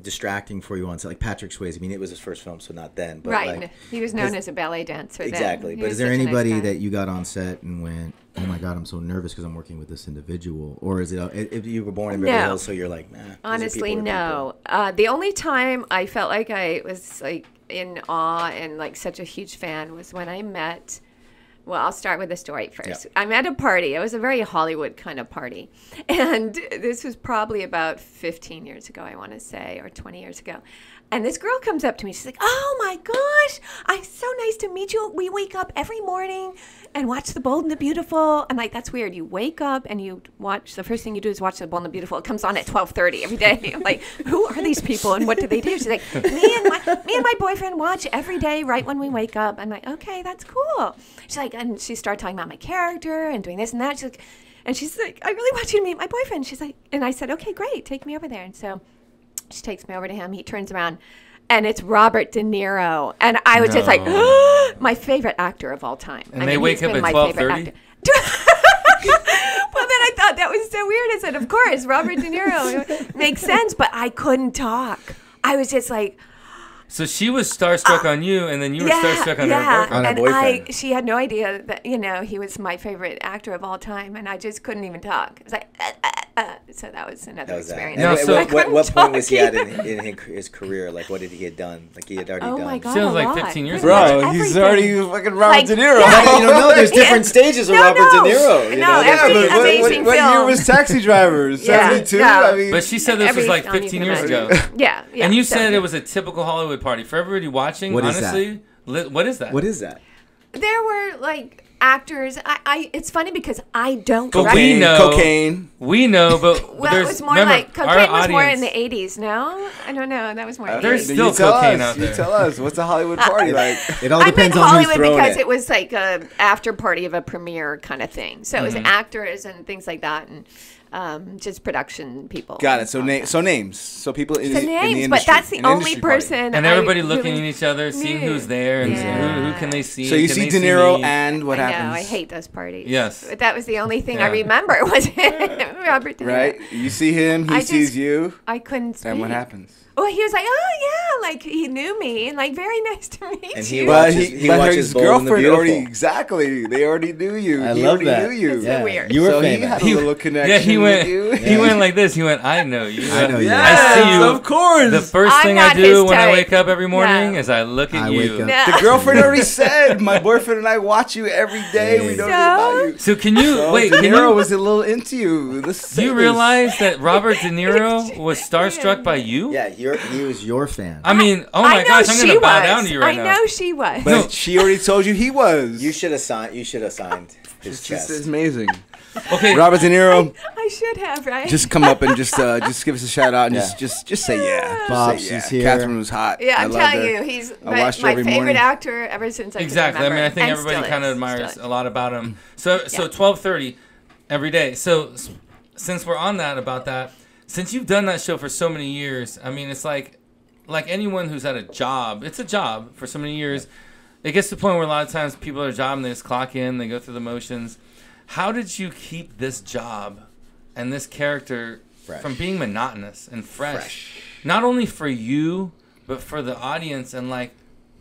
S5: distracting for you on set like Patrick Swayze. I mean, it was his first film, so not then, but
S1: right.
S5: like
S1: he was known
S5: is-
S1: as a ballet dancer.
S5: exactly.
S1: He
S5: But is there
S1: such a nice
S5: anybody that you got on set and went, "Oh my god, I'm so nervous because I'm working with this individual," or is it uh, if you were born in Beverly
S1: No.
S5: Hills, so you're like, nah,
S1: Honestly, no. Uh, the only time I felt like I was like in awe and like such a huge fan was when I met. Well, I'll start with the story first.
S5: Yeah.
S1: I'm at a party. It was a very Hollywood kind of party. [laughs] And this was probably about 15 years ago, I want to say, or 20 years ago. And this girl comes up to me. She's like, Oh my gosh, I'm so nice to meet you. We wake up every morning and watch The Bold and the Beautiful. I'm like, That's weird. You wake up and you watch, the first thing you do is watch The Bold and the Beautiful. It comes on at 1230 every day. I'm like, Who are these people and what do they do? She's like, Me and my, me and my boyfriend watch every day right when we wake up. I'm like, Okay, that's cool. She's like, And she started talking about my character and doing this and that. She's like, and she's like, I really want you to meet my boyfriend. She's like, and I said, okay, great, take me over there. And so she takes me over to him. He turns around, and it's Robert De Niro. And I was just like, [gasps] my favorite actor of all time.
S3: And
S1: I
S3: they
S1: mean,
S3: wake
S1: he's
S3: up
S1: been
S3: at
S1: my favorite
S3: 12:30?
S1: actor. [laughs] well, then I thought that was so weird. I said, of course, Robert De Niro makes sense, but I couldn't talk. I was just like,
S3: So she was starstruck on you, and then you were starstruck on her boyfriend.
S5: On her
S1: and I, she had no idea that you know he was my favorite actor of all time, and I just couldn't even talk. It was like, uh, uh, uh. so that was another
S5: That was that.
S1: experience.
S3: No, so-
S5: what, what, [laughs] what point was he at in, in his career? Like, what did he get done? Like, he had already
S1: Oh
S5: done.
S1: my god,
S3: Sounds like
S1: lot.
S3: 15 years
S1: Pretty
S3: ago.
S2: Bro, he's already fucking Robert
S1: Like,
S2: De Niro.
S1: yeah.
S5: you don't know. [laughs] There's
S1: Yeah.
S5: different stages of
S1: No,
S5: Robert
S1: no.
S5: De Niro. You
S1: No,
S5: know?
S2: Yeah,
S1: every
S2: but what, what,
S1: amazing
S2: what year was Taxi Drivers? [laughs]
S1: Yeah,
S2: 72?
S1: no.
S2: I mean,
S3: But she said this was like 15 years ago.
S1: Yeah, yeah.
S3: and you
S1: so-
S3: said it was a typical Hollywood party. For everybody watching,
S5: What is that?
S3: honestly, what is that?
S5: What is that?
S1: there were like actors. I, I it's funny because I don't
S3: But
S1: direct-
S3: we know-
S2: cocaine.
S3: We know, but [laughs]
S1: Well,
S3: there's
S1: it was more
S3: remember,
S1: like
S3: our
S1: cocaine was more in the '80s. No, I don't know. That was more.
S2: Okay,
S3: There's
S1: 80s.
S2: then
S3: still
S2: you tell
S3: cocaine
S2: us,
S3: out
S2: You tell us. What's a Hollywood party like? [laughs]
S5: It all
S1: I meant
S5: depends on who's
S1: Hollywood
S5: throwing
S1: because
S5: it.
S1: it. was like a after party of a premiere kind of thing. So it was
S3: Mm-hmm.
S1: actors and things like that. And um, just production people.
S2: Got it. So name, so names. So people in,
S1: So
S2: the, in the
S1: names,
S2: industry.
S1: but that's the
S2: an
S1: only person.
S3: And
S1: I
S3: everybody looking
S1: really
S3: at each other, seeing who's there, and saying, who, who can they see?
S2: So you
S3: Can
S2: see De Niro
S3: me?
S2: and what
S1: I
S2: happens?
S1: know. I hate those parties.
S3: Yes.
S1: But that was the only thing I remember [laughs] was [laughs] Robert De Niro.
S2: Right? You see him, he
S1: I
S2: sees
S1: just-
S2: you,
S1: I couldn't speak.
S2: and what happens?
S1: Well, he was like, "Oh yeah," like he knew me, and like very [laughs] nice to meet
S5: And
S1: you.
S5: he
S2: But
S5: watches-
S2: he,
S5: he
S2: but
S5: watches
S2: his
S5: Bold and the
S2: girlfriend already
S5: Beautiful.
S2: exactly. They already knew you.
S4: I
S2: he
S4: love
S2: already
S4: that.
S2: knew you.
S1: It's so weird.
S4: You were
S2: so he
S4: famous.
S2: had a little connection. [laughs]
S3: Yeah, he went.
S2: With you.
S3: He [laughs] went like this. He went. I know you.
S4: I know you.
S3: I see you.
S2: Of course.
S3: The first thing I do
S1: his
S3: when I wake up every morning
S1: No.
S3: is I look at
S4: I
S3: you.
S4: wake up.
S1: No.
S2: the girlfriend already said, "My boyfriend and I watch you every day. We know
S1: So?
S2: about you."
S3: So can you
S2: So
S3: wait?
S2: De Niro was a little into you.
S3: Do you realize that Robert De Niro was starstruck by you?
S5: Yeah, you're
S4: He was your fan.
S3: I mean, oh my
S1: know
S3: gosh, I'm gonna bow
S1: was.
S3: down to you right
S1: I
S3: now.
S1: I know she was.
S2: But
S3: No.
S2: she already told you he was.
S5: you should have signed. You should have signed his
S2: This is amazing.
S3: Okay,
S2: Robert De Niro,
S1: I should have, right?
S2: just come up and just uh, just give us a shout out and
S5: Yeah.
S2: just just just say yeah. Just
S4: Bob,
S2: say yeah.
S4: she's here.
S2: Katherine was hot.
S1: yeah,
S2: I
S1: I'm
S2: loved
S1: telling
S2: her.
S1: you, he's
S2: I
S1: my, my favorite
S2: morning.
S1: actor ever since I can
S3: exactly. I mean, I think
S1: and
S3: everybody kind of admires a lot about him. So, so
S1: Yeah.
S3: 12:30 every day. So, since we're on that about that, since you've done that show for so many years, I mean, it's like, like anyone who's had a job, it's a job for so many years. It gets to the point where a lot of times people are a job and they just clock in, they go through the motions. How did you keep this job and this character
S5: Fresh.
S3: from being monotonous and fresh?
S5: Fresh.
S3: Not only for you, but for the audience. And like,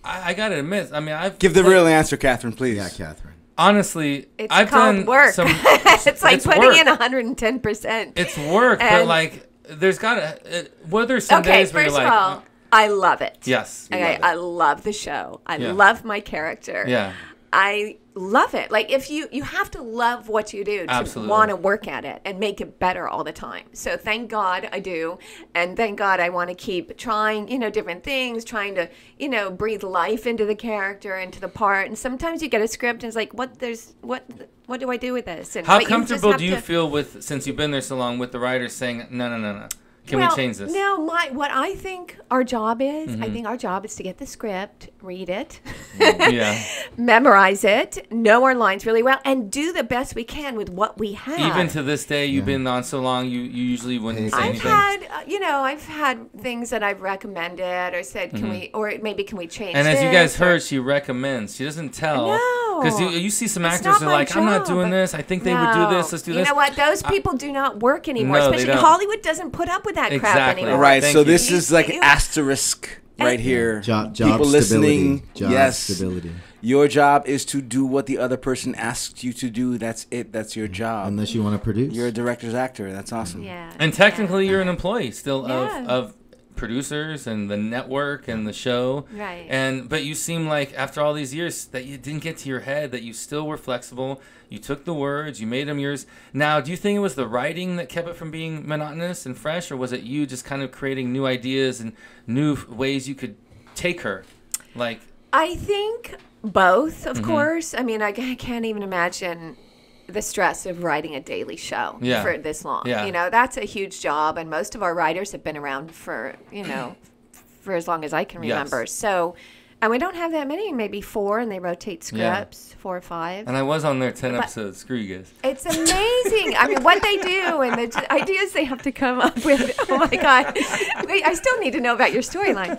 S3: I, I gotta admit, I mean, I've
S2: Give the
S3: played-
S2: real answer, Katherine, please.
S4: Yeah, Katherine.
S3: Honestly,
S1: It's
S3: I've
S1: called
S3: done
S1: work.
S3: some. [laughs]
S1: it's like
S3: it's
S1: putting
S3: work.
S1: in 110 percent.
S3: It's work, but like, there's gotta. Uh, whether some
S1: Okay,
S3: days where
S1: first
S3: you're
S1: of
S3: like,
S1: all, I love it.
S3: yes,
S1: Okay,
S5: love it.
S1: I love the show. I
S3: Yeah.
S1: love my character.
S3: yeah,
S1: I love it. Like if you you have to love what you do to want to work at it and make it better all the time. So thank God I do, and thank God I want to keep trying, you know, different things, trying to, you know, breathe life into the character, into the part. And sometimes you get a script and it's like, what there's what what do I do with this? And
S3: How
S1: but you
S3: comfortable do you
S1: to-
S3: feel with since you've been there so long with the writers saying no, no, no, no? Can
S1: well,
S3: we change this? Mm-hmm.
S1: No, my what I think our job is, I think our job is to get the script, read it,
S3: yeah, [laughs]
S1: memorize it, know our lines really well, and do the best we can with what we have.
S3: even to this day, you've been on so long, you, you usually wouldn't say
S1: I've
S3: anything.
S1: had, uh, you know, I've had things that I've recommended or said, can we, or maybe can we change?
S3: Mm-hmm. and as you guys
S1: this?" Or-
S3: heard, she recommends. She doesn't tell.
S1: No.
S3: Because you, you see some
S1: It's
S3: actors
S1: not
S3: are
S1: my
S3: like, I'm not doing this. I think they would do this. Let's do
S1: you
S3: this.
S1: You know what? Those people do not work anymore.
S3: No, they
S1: Especially
S3: don't.
S1: Hollywood doesn't put up with that crap
S3: Exactly.
S1: anymore.
S2: All right,
S3: Thank
S2: so
S3: you.
S2: this is like
S1: you-
S2: asterisk right
S1: And-
S2: here.
S4: Job, job
S2: People
S4: stability.
S2: listening,
S4: Job
S2: yes.
S4: stability.
S2: Your job is to do what the other person asks you to do. That's it. That's your mm. job.
S4: Unless you want to produce.
S2: You're a director's actor. That's awesome.
S1: Yeah.
S3: And technically, you're an employee still
S1: Yeah.
S3: of, of producers and the network and the show.
S1: Right.
S3: And but you seem like after all these years that you didn't get to your head, that you still were flexible. You took the words, you made them yours. Now, do you think it was the writing that kept it from being monotonous and fresh, or was it you just kind of creating new ideas and new f- ways you could take her? Like,
S1: I think both, of
S3: Mm-hmm.
S1: course. I mean, I, I can't even imagine the stress of writing a daily show
S3: Yeah.
S1: for this long.
S3: Yeah.
S1: You know, that's a huge job, and most of our writers have been around for, you know, for as long as I can
S3: Yes.
S1: remember. So, and we don't have that many, maybe four, and they rotate
S3: Yeah.
S1: scripts, four or five.
S3: and I was on there ten
S1: But-
S3: episodes. Screw you guys.
S1: It's amazing. I mean, what they do and the t- ideas they have to come up with. Oh my God. Wait, I still need to know about your storyline.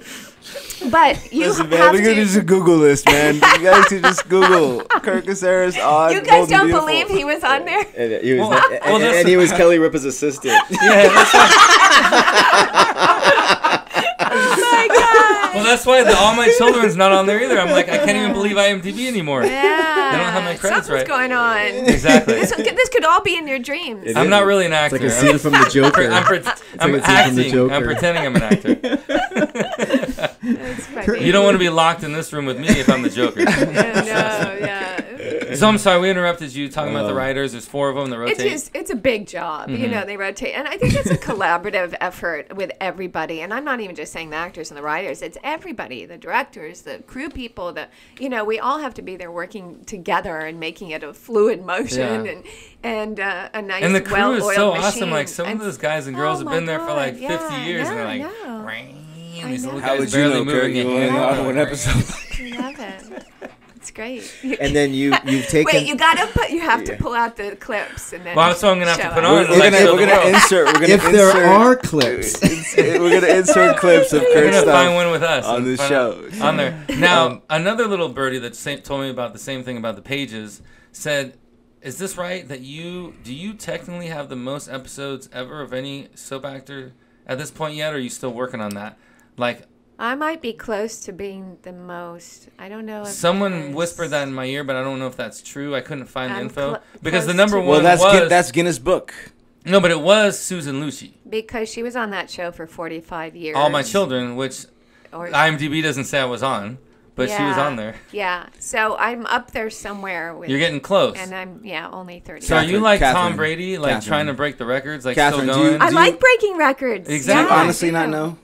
S1: But you
S2: Listen, man,
S1: have
S2: we
S1: to.
S2: could just Google this, man. You guys could just Google Kurt Caceres on.
S1: you guys
S2: Bold
S1: don't
S2: Beautiful.
S1: believe he was on there?
S5: And he was,
S3: Well,
S5: and,
S3: well,
S5: and- and he was Kelly Ripa's assistant. [laughs]
S3: Yeah, [laughs] that's
S1: Oh my God.
S3: well, that's why the, all my [laughs] children's not on there either. I'm like, I can't even believe IMDb anymore.
S1: Yeah.
S3: They don't have my credits
S1: Something's
S3: right.
S1: going on.
S3: Exactly.
S1: This, could- this could all be in your dreams.
S5: It
S3: I'm
S5: is.
S3: not really an
S4: It's
S3: actor.
S4: like a
S3: I'm-
S4: scene from the Joker.
S3: I'm, pre- I'm
S4: like a scene from The
S3: acting.
S4: Joker.
S3: I'm pretending I'm an [laughs] actor.
S1: That's.
S3: You don't want to be locked in this room with me if I'm the Joker. [laughs]
S1: no, yeah.
S3: So I'm sorry, we interrupted you talking about the
S5: Oh.
S3: writers. There's four of them that
S1: It's
S3: rotate.
S1: just it's a big job,
S3: Mm-hmm.
S1: you know. They rotate, and I think it's a [laughs] collaborative effort with everybody. And I'm not even just saying the actors and the writers; it's everybody, the directors, the crew people. The you know, we all have to be there working together and making it a fluid motion
S3: Yeah.
S1: and and uh, a nice,
S3: and the crew
S1: well-oiled
S3: is so
S1: machine.
S3: awesome. Like some
S1: And-
S3: of those guys and girls
S1: Oh
S3: have
S1: my
S3: been there for like
S1: God,
S3: 50
S1: yeah,
S3: years, and they're like,
S1: no. I
S3: these
S1: know.
S3: little
S2: How would you
S3: barely
S2: know, Kurt?
S3: moving
S2: You only
S3: hand.
S2: know
S3: Like,
S2: one episode.
S1: I love it. It's great.
S5: And then you [laughs] you've taken.
S1: Wait, you gotta put. You have to pull out the clips and then.
S3: Well, that's what I'm gonna have to put on.
S2: We're, we're gonna
S3: show
S2: we're gonna insert. We're gonna
S4: If
S2: insert,
S4: there are clips, [laughs]
S2: we're gonna insert [laughs] clips of
S3: We're
S2: Kurt
S3: gonna find one with us
S2: on the show.
S3: on there. Now, um, another little birdie that sa- told me about the same thing about the pages said, "Is this right that you do you technically have the most episodes ever of any soap actor at this point yet? Or are you still working on that? Like
S1: I might be close to being the most. I don't know. If
S3: someone
S1: there's-
S3: whispered that in my ear, but I don't know if that's true. I couldn't find the
S1: I'm
S3: info
S1: cl-
S3: because the
S1: close
S3: number
S1: to-
S3: one
S2: Well, that's
S3: was
S2: Guin- that's Guinness Book.
S3: no, but it was Susan Lucci.
S1: because she was on that show for 45 years.
S3: All my children, which
S1: Or,
S3: IMDb doesn't say I was on, but she was
S1: Yeah.
S3: on there.
S1: Yeah. So I'm up there somewhere with.
S3: You're getting close.
S1: And I'm yeah only 30.
S3: So are you
S2: Katherine-
S3: like Tom Brady, like
S2: Katherine.
S3: trying to break the records, like
S2: Katherine,
S3: still
S2: do you-
S3: going?
S1: I
S2: do
S1: like breaking records.
S3: Exactly.
S2: Do
S1: Yeah,
S2: you
S1: I
S2: honestly
S1: do.
S2: not know?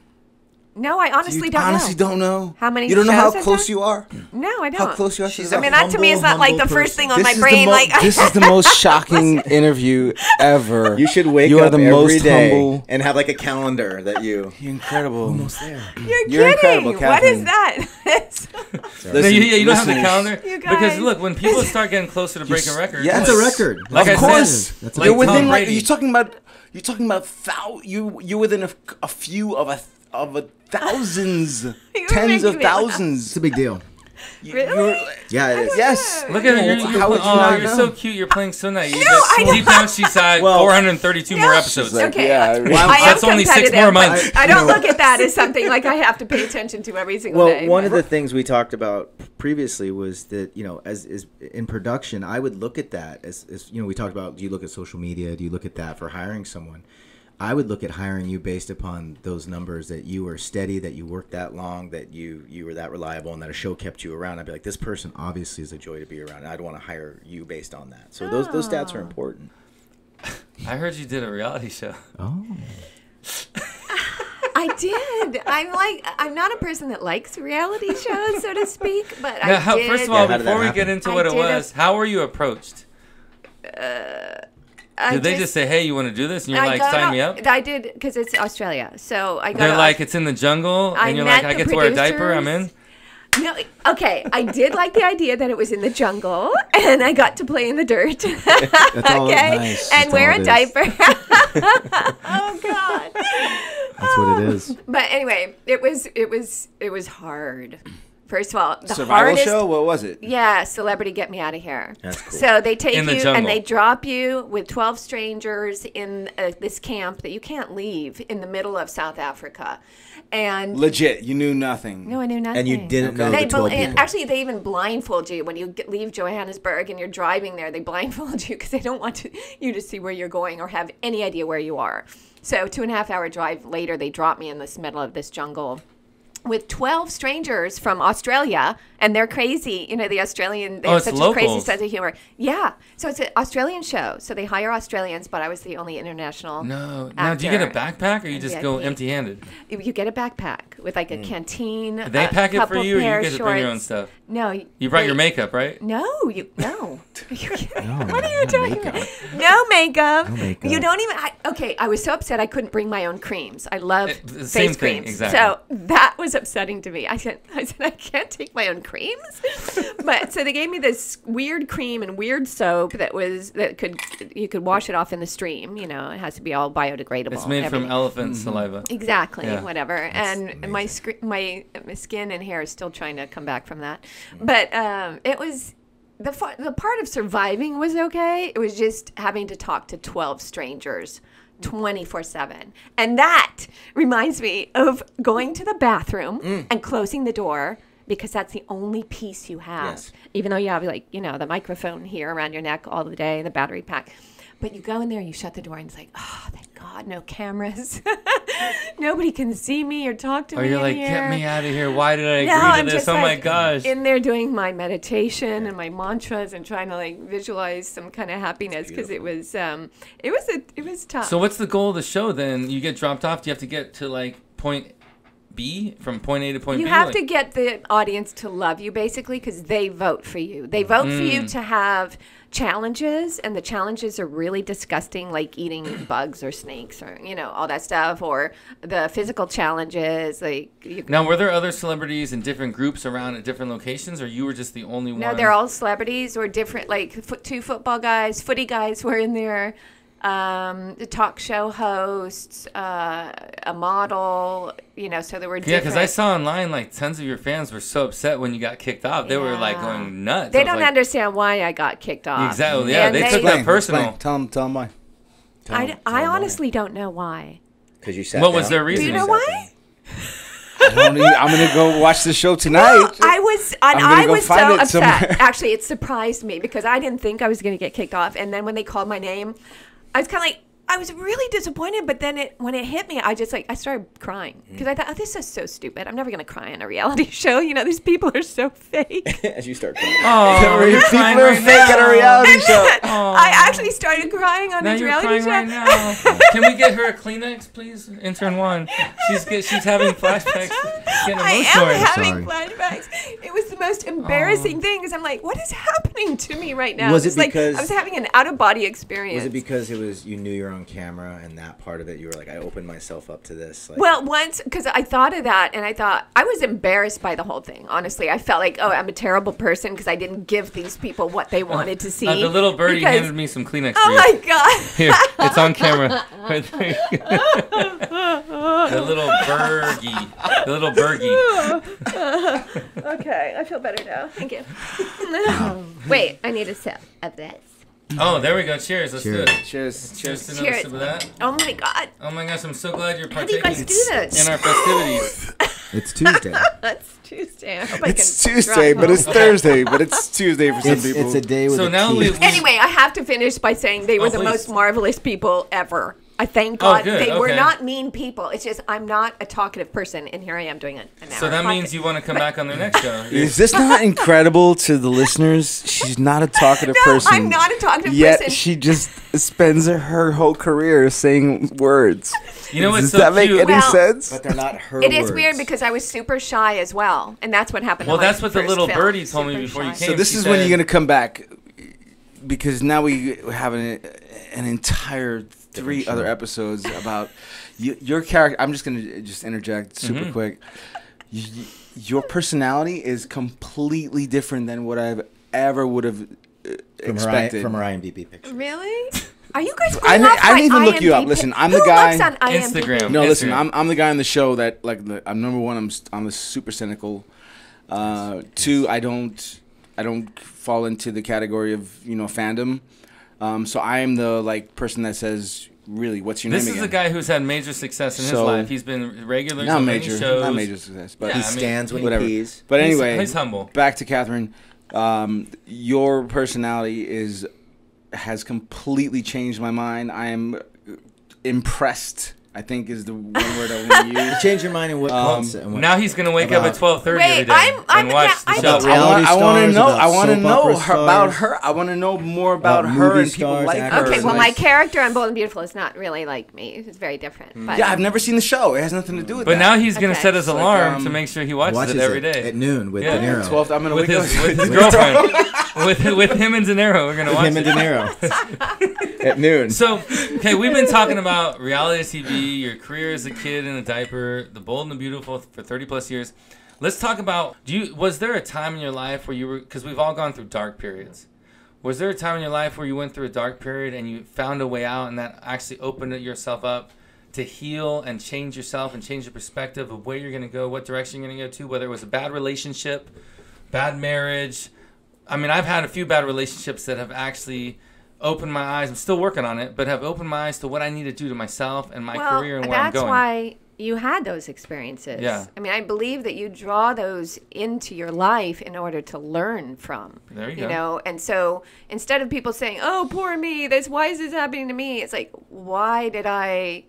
S1: No, I honestly
S2: Do you
S1: don't
S2: honestly
S1: know.
S2: don't know?
S1: How many
S2: You don't know how
S1: I've
S2: close
S1: done?
S2: you are?
S1: No, I don't.
S2: How close you are to
S5: She's
S2: the
S5: a
S1: I mean, that to me is not like the
S5: humble
S1: first thing on
S2: This
S1: my brain.
S2: mo-
S1: like [laughs]
S2: this is the most shocking [laughs] interview ever. [laughs]
S5: You should wake
S2: You are
S5: up
S2: the
S5: every
S2: most
S5: day
S2: humble-
S5: and have like a calendar that you.
S2: You're incredible.
S1: You're,
S2: You're incredible,
S1: kidding. What is
S2: Katherine.
S1: that?
S3: No, you, yeah, you don't have the calendar
S1: You
S3: because look, when people start getting closer to breaking
S2: s-
S3: records,
S2: yes.
S4: that's a record.
S3: Like
S2: of
S3: I said,
S2: course,
S3: like
S2: you're within like you're talking about. You're talking about thou. You you're within a, a few of a of a thousands, [laughs] tens of thousands.
S4: It's a big deal.
S2: You-
S1: Really?
S2: you're-
S5: Yeah, it is.
S2: yes.
S3: Look at her. You're,
S2: How
S3: you're,
S2: would you
S3: oh,
S2: not
S3: you're
S2: know?
S3: so cute. You're playing so nice. You
S1: I
S3: get-
S1: know.
S3: Deep down, she's had
S5: Well-
S3: 432 more episodes.
S2: Like,
S1: Okay,
S2: yeah,
S1: I,
S2: I really-
S1: I am
S3: That's only six more months.
S1: I don't look at that as something like I have to pay attention to every single
S5: Well,
S1: day.
S5: one of the things we talked about previously was that you know, as is in production, I would look at that as, as you know, we talked about. Do you look at social media? Do you look at that for hiring someone? I would look at hiring you based upon those numbers that you were steady, that you worked that long, that you you were that reliable, and that a show kept you around. I'd be like, this person obviously is a joy to be around. and I'd want to hire you based on that. So those those stats are oh. important. [laughs]
S3: I heard you did a reality show.
S4: Oh. [laughs]
S1: I did. I'm like, I'm not a person that likes reality shows, so to speak, but
S3: Now,
S1: I
S3: how,
S1: did.
S3: first of all,
S5: how did that
S3: before we get
S5: happen?
S3: into
S1: I
S3: what it
S1: did a-
S3: was, how were you approached?
S1: Uh, I
S3: Did they just say, "Hey, you want to do this?" And you're
S1: I
S3: like, "Sign
S1: out-
S3: me up."
S1: I did because it's Australia, so I got.
S3: They're like, "It's in the jungle,"
S1: I
S3: and you're like, "I
S1: the
S3: get to wear a diaper. I'm in."
S1: No, okay. I did like the idea that it was in the jungle, and I got to play in the dirt. [laughs]
S4: That's all
S1: okay,
S4: nice.
S1: and
S4: That's
S1: wear
S4: all
S1: a
S4: it is.
S1: diaper. [laughs] oh God.
S4: That's what it is.
S1: But anyway, it was it was it was hard. First of all, the
S2: Survival
S1: hardest.
S2: show. What was it?
S1: Yeah, celebrity, get me out of here.
S5: That's cool.
S1: So they take
S3: In the
S1: you
S3: jungle.
S1: and they drop you with 12 strangers in uh, this camp that you can't leave in the middle of South Africa. And
S2: Legit. You knew nothing.
S1: no, I knew nothing.
S5: And you didn't know
S1: They
S5: the twelve people.
S1: actually, they even blindfold you when you get, leave Johannesburg and you're driving there. They blindfold [laughs] you because they don't want to, you to see where you're going or have any idea where you are. So two and a half hour drive later, they drop me in this middle of this jungle with 12 strangers from Australia, and they're crazy. You know, the Australian, they
S3: Oh,
S1: have
S3: it's
S1: such a crazy sense of humor. Yeah. So it's an Australian show. So they hire Australians, but I was the only international.
S3: No. Now, do you get a backpack, or you just go empty-handed?
S1: You you get a backpack with like a canteen.
S3: Mm. They
S1: a
S3: pack it for you, or you get to bring your own stuff.
S1: No.
S3: You brought
S1: they-
S3: your makeup, right?
S1: No, you no. [laughs] Are you kidding?
S4: No,
S1: what are you
S4: no
S1: doing?
S4: makeup.
S1: No makeup.
S4: No makeup.
S1: You don't even. I, okay, I was so upset I couldn't bring my own creams. I love
S3: It- the
S1: face
S3: same thing, exactly.
S1: So that was upsetting to me. I said, [laughs] I said I can't take my own creams. but so they gave me this weird cream and weird soap that was that could you could wash it off in the stream. You know, it has to be all biodegradable.
S3: It's made from
S1: everything.
S3: elephant saliva.
S1: Exactly,
S3: Yeah.
S1: whatever. and my scr- my my skin and hair is still trying to come back from that. But um, it was the the part of surviving was okay. It was just having to talk to twelve strangers. 24 7. And that reminds me of going to the bathroom
S3: Mm.
S1: and closing the door because that's the only piece you have.
S5: Yes.
S1: Even though you have, like, you know, the microphone here around your neck all the day, the battery pack. But you go in there, you shut the door, and it's like, oh, thank God, no cameras. [laughs] Nobody can see me or talk to
S3: Or
S1: me.
S3: Or
S1: you're
S3: like,
S1: here."
S3: get me out of here. Why did I agree
S1: No,
S3: to
S1: I'm
S3: this?
S1: just
S3: Oh my gosh.
S1: in there doing my meditation and my mantras and trying to like visualize some kind of happiness because it was um it was a it was tough.
S3: So what's the goal of the show then? You get dropped off. Do you have to get to like point be from point A to point
S1: You
S3: B?
S1: You have
S3: Like-
S1: to get the audience to love you basically because they vote for you. They vote for you
S3: Mm.
S1: to have challenges, and the challenges are really disgusting, like eating [coughs] bugs or snakes or you know all that stuff, or the physical challenges. Like you,
S3: Now, were there other celebrities in different groups around at different locations, or you were just the only one?
S1: no, they're all celebrities or different. Like foot, two football guys, footy guys were in there. Um, the talk show hosts, uh, a model, you know, so there were
S3: Yeah, because I saw online like tons of your fans were so upset when you got kicked off. They were like going nuts.
S1: They don't
S3: like,
S1: understand why I got kicked off.
S3: Exactly, yeah,
S1: And
S3: they took that
S2: Explain,
S3: personal.
S2: explain. Tell them, tell them why.
S1: I, I honestly don't know why.
S5: Because you sat
S3: What was
S5: down.
S3: their
S1: Do
S3: reason?
S1: you know why?
S2: I don't even- I'm gonna go watch the show tonight.
S1: Well, I was, and
S2: I'm
S1: I was so upset.
S2: somewhere.
S1: Actually, it surprised me because I didn't think I was going to get kicked off. And then when they called my name, I was kind of like, I was really disappointed. But then it, when it hit me, I just like, I started crying mm. because I thought, oh, this is so stupid. I'm never going to cry in a reality [laughs] show. You know, these people are so fake. [laughs]
S5: As you start crying.
S3: Oh, [laughs] you're
S2: People
S3: crying
S2: are
S3: right
S2: fake at a reality
S1: And
S2: show.
S1: then I actually started crying on
S3: Now
S1: this
S3: you're
S1: reality
S3: crying
S1: show.
S3: right now. Can we get her a Kleenex, please? Intern one. She's get, she's having flashbacks,
S1: I
S3: emotional.
S1: am having
S5: Sorry.
S1: flashbacks. It was the most embarrassing thing because I'm like, what is happening to me right now?
S5: Was it
S1: It's like
S5: because-
S1: I was having an out of body experience?
S5: Was it because it was you knew you're on camera and that part of it you were like I opened myself up to this? Like,
S1: Well, once because I thought of that, and I thought I was embarrassed by the whole thing. Honestly, I felt like, oh, I'm a terrible person because I didn't give these people what they wanted to see.
S3: Uh, the little birdie
S1: because-
S3: handed me some Kleenex.
S1: Oh my god!
S3: Here, it's on camera. [laughs] Right there. the little Bergie. The little Bergie. [laughs]
S1: okay, I feel better now. Thank you. [laughs] Wait, I need a sip of this.
S3: Oh, there we go. Cheers. Let's do it.
S2: Cheers.
S3: Cheers to another
S1: Cheers.
S3: sip of that.
S1: Oh my god,
S3: Oh my gosh, I'm so glad you're
S1: How do you
S3: partaking
S1: guys do this?
S3: in our festivities. [laughs]
S5: it's Tuesday. [laughs]
S1: that's Tuesday. I hope I
S2: It's
S1: can
S2: Tuesday,
S1: drive
S2: but it's. Thursday, but it's Tuesday for some
S5: it's,
S2: people.
S5: it's a day with
S3: So
S5: a
S3: now
S5: T.
S3: we- we-
S1: Anyway, I have to finish by saying they were
S3: Oh,
S1: the
S3: please.
S1: most marvelous people ever. I thank
S3: Oh,
S1: God
S3: good,
S1: they were not mean people. It's just I'm not a talkative person, and here I am doing it.
S3: So that
S1: podcast.
S3: means you want to come back on the next show. [laughs]
S2: Is this not incredible to the listeners? She's not a talkative [laughs]
S1: No,
S2: person.
S1: I'm not a talkative
S2: yet
S1: person.
S2: she just spends her whole career saying words.
S3: You know what's
S2: Does
S3: so
S2: that make
S3: cute?
S2: any
S1: Well,
S2: sense?
S5: But they're not her
S1: It is weird because I was super shy as well, and that's what happened.
S3: Well,
S1: on my
S3: that's what the little
S1: film.
S3: birdie told me
S1: Super
S3: before you came.
S2: so this
S3: she
S2: is when you're gonna come back because now we have an, an entire three
S5: show.
S2: other episodes about you, your character. I'm just gonna just interject super
S3: Mhm.
S2: quick. Y- your personality is completely different than what I've ever would have uh,
S5: from her, I-
S2: expected.
S5: from her IMDb picture.
S1: Really? Are you guys?
S2: I
S1: going
S2: didn't-
S1: off
S2: I
S1: my
S2: didn't even look you up. Listen, I'm the
S1: Who
S2: guy-
S1: looks on IMDb?
S3: Instagram.
S2: No, listen, I'm I'm the guy on the show that like the, I'm number one. I'm s- I'm a super cynical. Uh, two, I don't I don't fall into the category of you know fandom. Um, so I am the like person that says really, what's your
S3: This
S2: name
S3: is
S2: again?
S3: a guy who's had major success in his life. He's been regular
S2: not major,
S3: shows.
S2: not major success, but
S3: Yeah,
S5: He
S3: I mean,
S5: stands when
S2: whatever.
S5: he pees.
S2: but
S3: He's-
S2: anyway,
S3: he's humble.
S2: Back to Katherine. Um, your personality is has completely changed my mind. I am impressed. I think is the one word I want to [laughs] use.
S5: change your mind in what
S2: Um,
S5: concept? and what-
S3: Now he's gonna wake up at twelve thirty every day
S1: I'm- I'm-
S3: and watch
S1: yeah,
S3: the
S1: I
S3: show.
S5: Reality
S2: want, I want to know.
S5: about
S2: I want to know her, about her. I want to know more about,
S5: About
S2: her
S5: movie
S2: and people
S5: stars,
S2: like
S5: actors.
S2: her.
S1: Okay, well, my character on Bold and Beautiful is not really like me. It's very different. But
S2: Yeah, I've never seen the show. It has nothing to do with that.
S3: But
S2: that.
S3: now he's gonna
S1: Okay.
S3: set his
S2: It's like,
S3: alarm
S2: um,
S3: to make sure he watches,
S5: watches
S3: it every day it
S5: at noon with
S3: Yeah.
S5: De Niro.
S2: 12th, I'm gonna
S3: with
S2: wake
S3: his
S2: up.
S3: with his [laughs] girlfriend. [laughs] with with him and De Niro, we're gonna
S5: With
S3: watch
S5: him and
S3: it.
S5: De Niro.
S2: at noon.
S3: So, okay, we've been talking about reality TV, your career as a kid in a diaper, the bold and the beautiful for 30 plus years. Let's talk about do you was there a time in your life where you were cuz we've all gone through dark periods. Was there a time in your life where you went through a dark period and you found a way out and that actually opened yourself up to heal and change yourself and change your perspective of where you're going to go, what direction you're going to go to, whether it was a bad relationship, bad marriage. I mean, I've had a few bad relationships that have actually opened my eyes. I'm still working on it, but have opened my eyes to what I need to do to myself and my
S1: well,
S3: career and where I'm going.
S1: that's why you had those experiences.
S3: Yeah.
S1: I mean, I believe that you draw those into your life in order to learn from.
S3: There you
S1: You
S3: go.
S1: know, and so instead of people saying, "Oh, poor me, this why is this happening to me?" It's like, why did I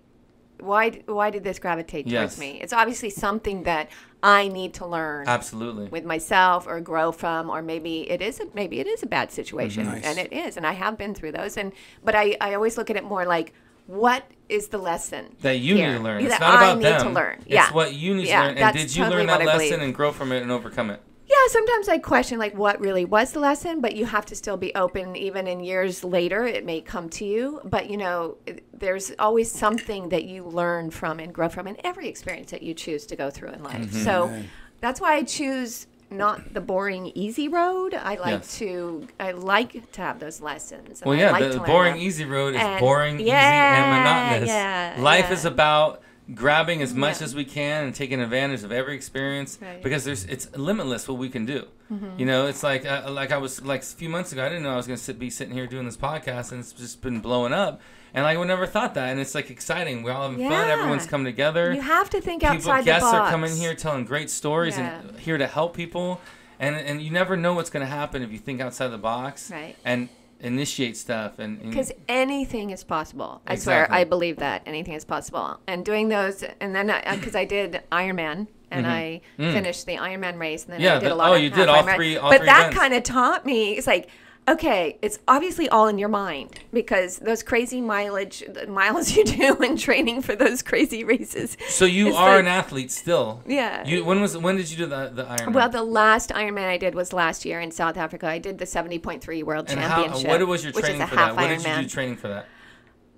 S1: why why did this gravitate
S3: Yes.
S1: towards me? It's obviously something that I need to learn
S3: Absolutely.
S1: with myself or grow from or maybe it is a, maybe it is a bad situation mm-hmm.
S2: Nice.
S1: and it is and I have been through those and but I, I always look at it more like what is the lesson
S3: that you
S1: here
S3: need to learn.
S1: that
S3: It's not
S1: I
S3: about
S1: need
S3: them.
S1: to learn?
S3: It's
S1: yeah.
S3: what you need
S1: Yeah,
S3: to learn. And did you
S1: totally
S3: learn that lesson and grow from it and overcome it?
S1: Yeah, sometimes I question like what really was the lesson, but you have to still be open. Even in years later, it may come to you. But you know, there's always something that you learn from and grow from in every experience that you choose to go through in life.
S3: Mm-hmm.
S1: So that's why I choose not the boring, easy road. I like
S3: Yes.
S1: to. I like to have those lessons.
S3: Well, yeah,
S1: like
S3: the boring, easy road is
S1: And-
S3: boring, easy,
S1: yeah,
S3: and monotonous.
S1: yeah,
S3: Life
S1: yeah.
S3: is about grabbing as much
S1: Yeah.
S3: as we can and taking advantage of every experience
S1: Right.
S3: because there's it's limitless what we can do.
S1: Mm-hmm.
S3: You know, it's like uh, like I was like a few months ago, I didn't know I was gonna sit, be sitting here doing this podcast, and it's just been blowing up. And like, I would never thought that, and it's like exciting. We're all having fun. Everyone's coming together.
S1: You have to think
S3: people
S1: outside the
S3: guests
S1: box.
S3: are coming here telling great stories and here to help people and and you never know what's going to happen if you think outside the box
S1: Right.
S3: and initiate stuff and,
S1: Because anything is possible. I swear, I believe that anything is possible. And doing those, and then because I, did Ironman and I finished the Ironman race, and then
S3: Mm-hmm. Mm. Yeah,
S1: I did
S3: the-
S1: a lot
S3: oh,
S1: of
S3: you did all three- all
S1: but
S3: three
S1: that kind of taught me. It's like. Okay, it's obviously all in your mind because those crazy mileage the miles [laughs] you do in training for those crazy races.
S3: so you are
S1: like-
S3: an athlete still
S1: Yeah.
S3: you when was when did you do the the Ironman
S1: Well, the last Ironman I did was last year in South Africa. I did the 70.3 World
S3: and how
S1: Championship.
S3: what was your training for that what did you do training for that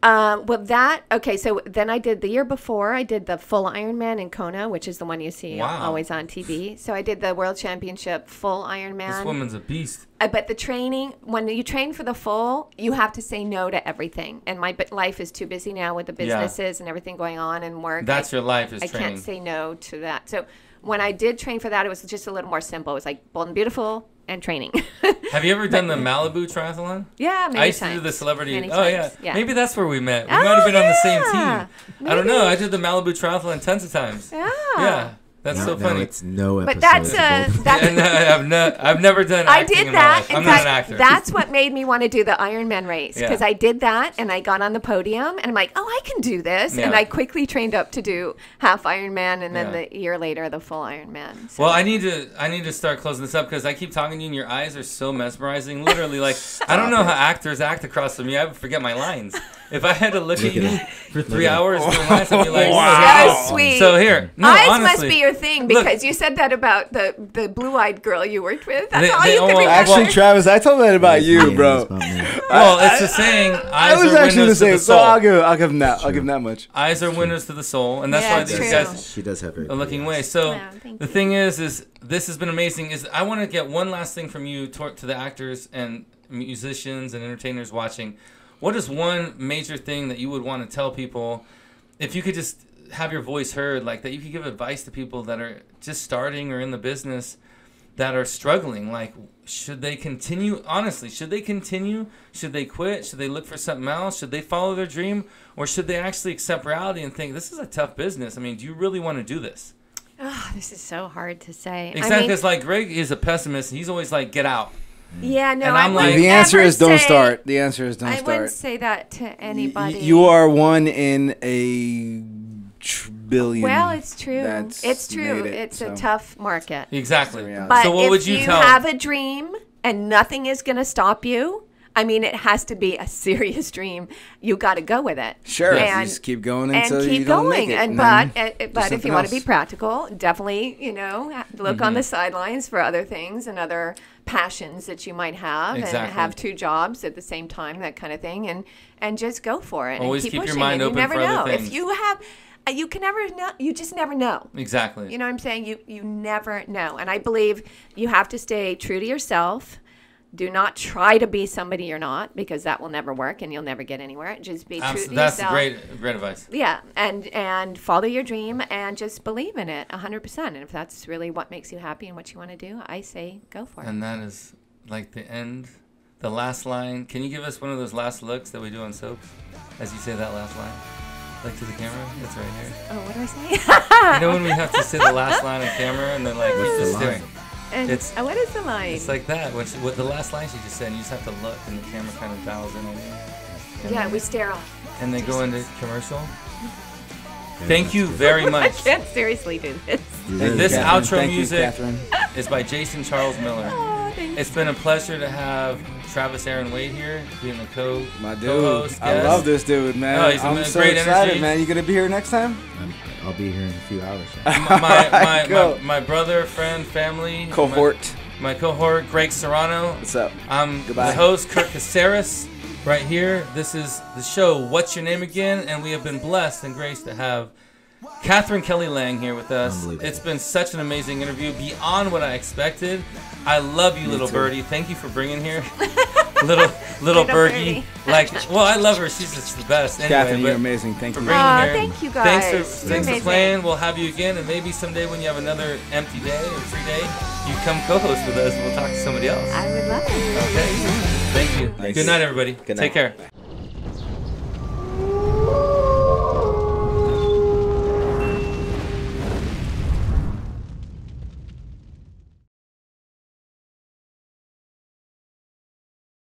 S1: Um, well, that okay. So then I did the year before. I did the full Ironman in Kona, which is the one you see
S3: Wow.
S1: always on TV. So I did the World Championship full Ironman.
S3: this woman's a beast
S1: Uh, but the training, when you train for the full, you have to say no to everything. And my life is too busy now with the
S3: Yeah.
S1: businesses and everything going on and work.
S3: that's
S1: I,
S3: your life is
S1: I
S3: training
S1: can't say no to that. So when I did train for that, it was just a little more simple. It was like bold and beautiful and training. [laughs]
S3: have you ever done the Malibu triathlon
S1: yeah, many
S3: I used
S1: times.
S3: to do the celebrity.
S1: Many
S3: oh yeah.
S1: yeah.
S3: maybe that's where we met. We
S1: Oh,
S3: might have been on the same oh,
S1: yeah.
S3: team. I don't know. I did the Malibu triathlon tons of times.
S1: Yeah.
S3: Yeah, that's
S5: Now-
S3: so
S5: now
S3: funny.
S5: it's no episode.
S1: But that's
S5: of
S1: uh,
S5: Gold-
S1: that's [laughs]
S3: and uh, I've, no, I've never done.
S1: I
S3: acting
S1: did
S3: in my
S1: that.
S3: life.
S1: In
S3: I'm
S1: fact,
S3: not an actor.
S1: that's what made me want to do the Ironman race
S3: Yeah.
S1: because I did that and I got on the podium and I'm like, oh, I can do this. And I quickly trained up to do half Ironman and then
S3: Yeah.
S1: the year later the full Ironman. So-
S3: Well, I need to I need to start closing this up because I keep talking to you and your eyes are so mesmerizing. Literally, like I don't know how actors act across from you. I would forget my lines. If I had to look, at
S5: Look at
S3: you for three hours doing lines, [laughs] I'd be like,
S1: Wow. So sweet.
S3: So here, no,
S1: Eyes
S3: honestly,
S1: must be your thing
S3: Look.
S1: because you said that about the, the blue-eyed girl you worked with. That's
S3: They-
S1: all
S3: they
S1: you can
S3: all-
S1: remember.
S2: Actually, Travis, I told that about
S5: Yeah,
S2: you,
S5: it's
S2: bro.
S5: about me. [laughs]
S3: well, it's the saying. Eyes
S2: I was
S3: are
S2: actually the
S3: windows to
S2: same,
S3: the
S2: so
S3: soul.
S2: I'll give, I'll give him that. I'll give him that much.
S3: Eyes are windows to the soul, and that's
S1: Yeah,
S3: why these
S1: true.
S3: guys
S5: She does have very
S3: are looking way. So
S1: Wow,
S3: the
S1: you.
S3: thing is, is this has been amazing. Is I want to get one last thing from you to, to the actors and musicians and entertainers watching. What is one major thing that you would want to tell people if you could just have your voice heard, like that you could give advice to people that are just starting or in the business that are struggling? Like, should they continue? Honestly, should they continue? Should they quit? Should they look for something else? Should they follow their dream? Or should they actually accept reality and think, this is a tough business? I mean, do you really want to do this?
S1: Oh, this is so hard to say. I
S3: Exactly.
S1: mean,
S3: Because, like, Greg is a pessimist. He's always like, get out. Mm.
S1: yeah, no,
S3: And
S1: I
S3: I'm like-
S2: The answer is don't
S1: say-
S2: start. The answer is don't
S1: I wouldn't say that to
S2: Y-
S1: anybody.
S2: You are one in a tr- billion.
S1: Well, it's true.
S2: that's
S1: It's true.
S2: it,
S1: it's a tough market.
S3: Exactly.
S1: But
S3: so, what
S1: if
S3: would you,
S1: you
S3: tell?
S1: have a dream and nothing is going to stop you, I mean, it has to be a [laughs] serious dream. You got to go with it.
S2: Sure.
S1: And,
S2: you just keep going
S1: and
S2: until
S1: keep
S2: you don't
S1: going.
S2: make it.
S1: and
S2: then
S1: but uh, but if you want to be practical, definitely you know look
S3: Mm-hmm.
S1: on the sidelines for other things and other passions that you might have,
S3: Exactly.
S1: and have two jobs at the same time, that kind of thing, and and just go for it.
S3: Always
S1: and keep,
S3: keep your
S1: pushing
S3: mind
S1: it.
S3: open
S1: You never
S3: for other
S1: know
S3: things.
S1: if you have. Uh, You can never know. You just never know.
S3: exactly.
S1: You know what I'm saying? You you never know. And I believe you have to stay true to yourself. Do not try to be somebody you're not because that will never work and you'll never get anywhere. Just be
S3: Abs-
S1: true to
S3: that's
S1: yourself.
S3: great, great advice.
S1: Yeah, and and follow your dream and just believe in it 100%. And if that's really what makes you happy and what you want to do, I say go for it.
S3: And that is like the end, the last line. Can you give us one of those last looks that we do on soaps as you say that last line? Like to the camera? It's right here.
S1: Oh, what do I say?
S3: You know when we have to say the last line on camera and then like
S5: What's
S3: he's
S5: the
S3: just
S5: line?
S3: staring?
S1: and,
S3: It's-
S1: oh, what is the line?
S3: It's like that. When she, what the last line she just said, and you just have to look, and the camera kind of dials in on you. And
S1: yeah,
S3: then-
S1: we stare off.
S3: and they go into commercial.
S5: Yeah,
S3: Thank you
S5: good.
S3: very [laughs]
S1: I
S3: much.
S1: can't seriously do this.
S5: You
S3: And this
S2: Katherine,
S3: outro
S2: thank you,
S3: music
S2: Katherine.
S3: is by Jason Charles Miller. [laughs]
S1: Oh, Thanks.
S3: It's been a pleasure to have Travis Aaron Wade here, being the co
S2: My dude,
S3: co-host.
S2: I love this dude, man.
S3: Oh, he's a
S2: I'm so
S3: great
S2: excited,
S3: energy.
S2: man. You gonna be here next time?
S5: I'm, I'll be here in a few hours. yeah. [laughs]
S3: my, my, my, my, brother, friend, family,
S2: Cohort.
S3: my, my cohort, Greg Serrano.
S2: What's up?
S3: I'm
S2: Goodbye.
S3: the host, Kurt Caceres, right here. This is the show, What's Your Name Again? And we have been blessed and graced to have Katherine Kelly Lang here with us. It's been such an amazing interview, beyond what I expected. I love you, little
S2: too.
S3: birdie. Thank you for bringing here. [laughs] little little
S1: Little
S3: birdie.
S1: birdie.
S3: Like, well, I love her. She's just the best. Anyway, Katherine,
S2: you're amazing. Thank
S3: for
S2: you.
S3: bringing
S1: Aw,
S3: her.
S1: thank you
S3: Thanks
S1: guys.
S3: for
S1: You're
S3: thanks for playing. We'll have you again, and maybe someday when you have another empty day or free day, you come co-host with us. and We'll talk to somebody else.
S1: I would love it.
S3: Okay. Thank you.
S5: Thanks.
S3: Good night, everybody.
S5: Good night.
S3: Take
S5: night.
S3: care.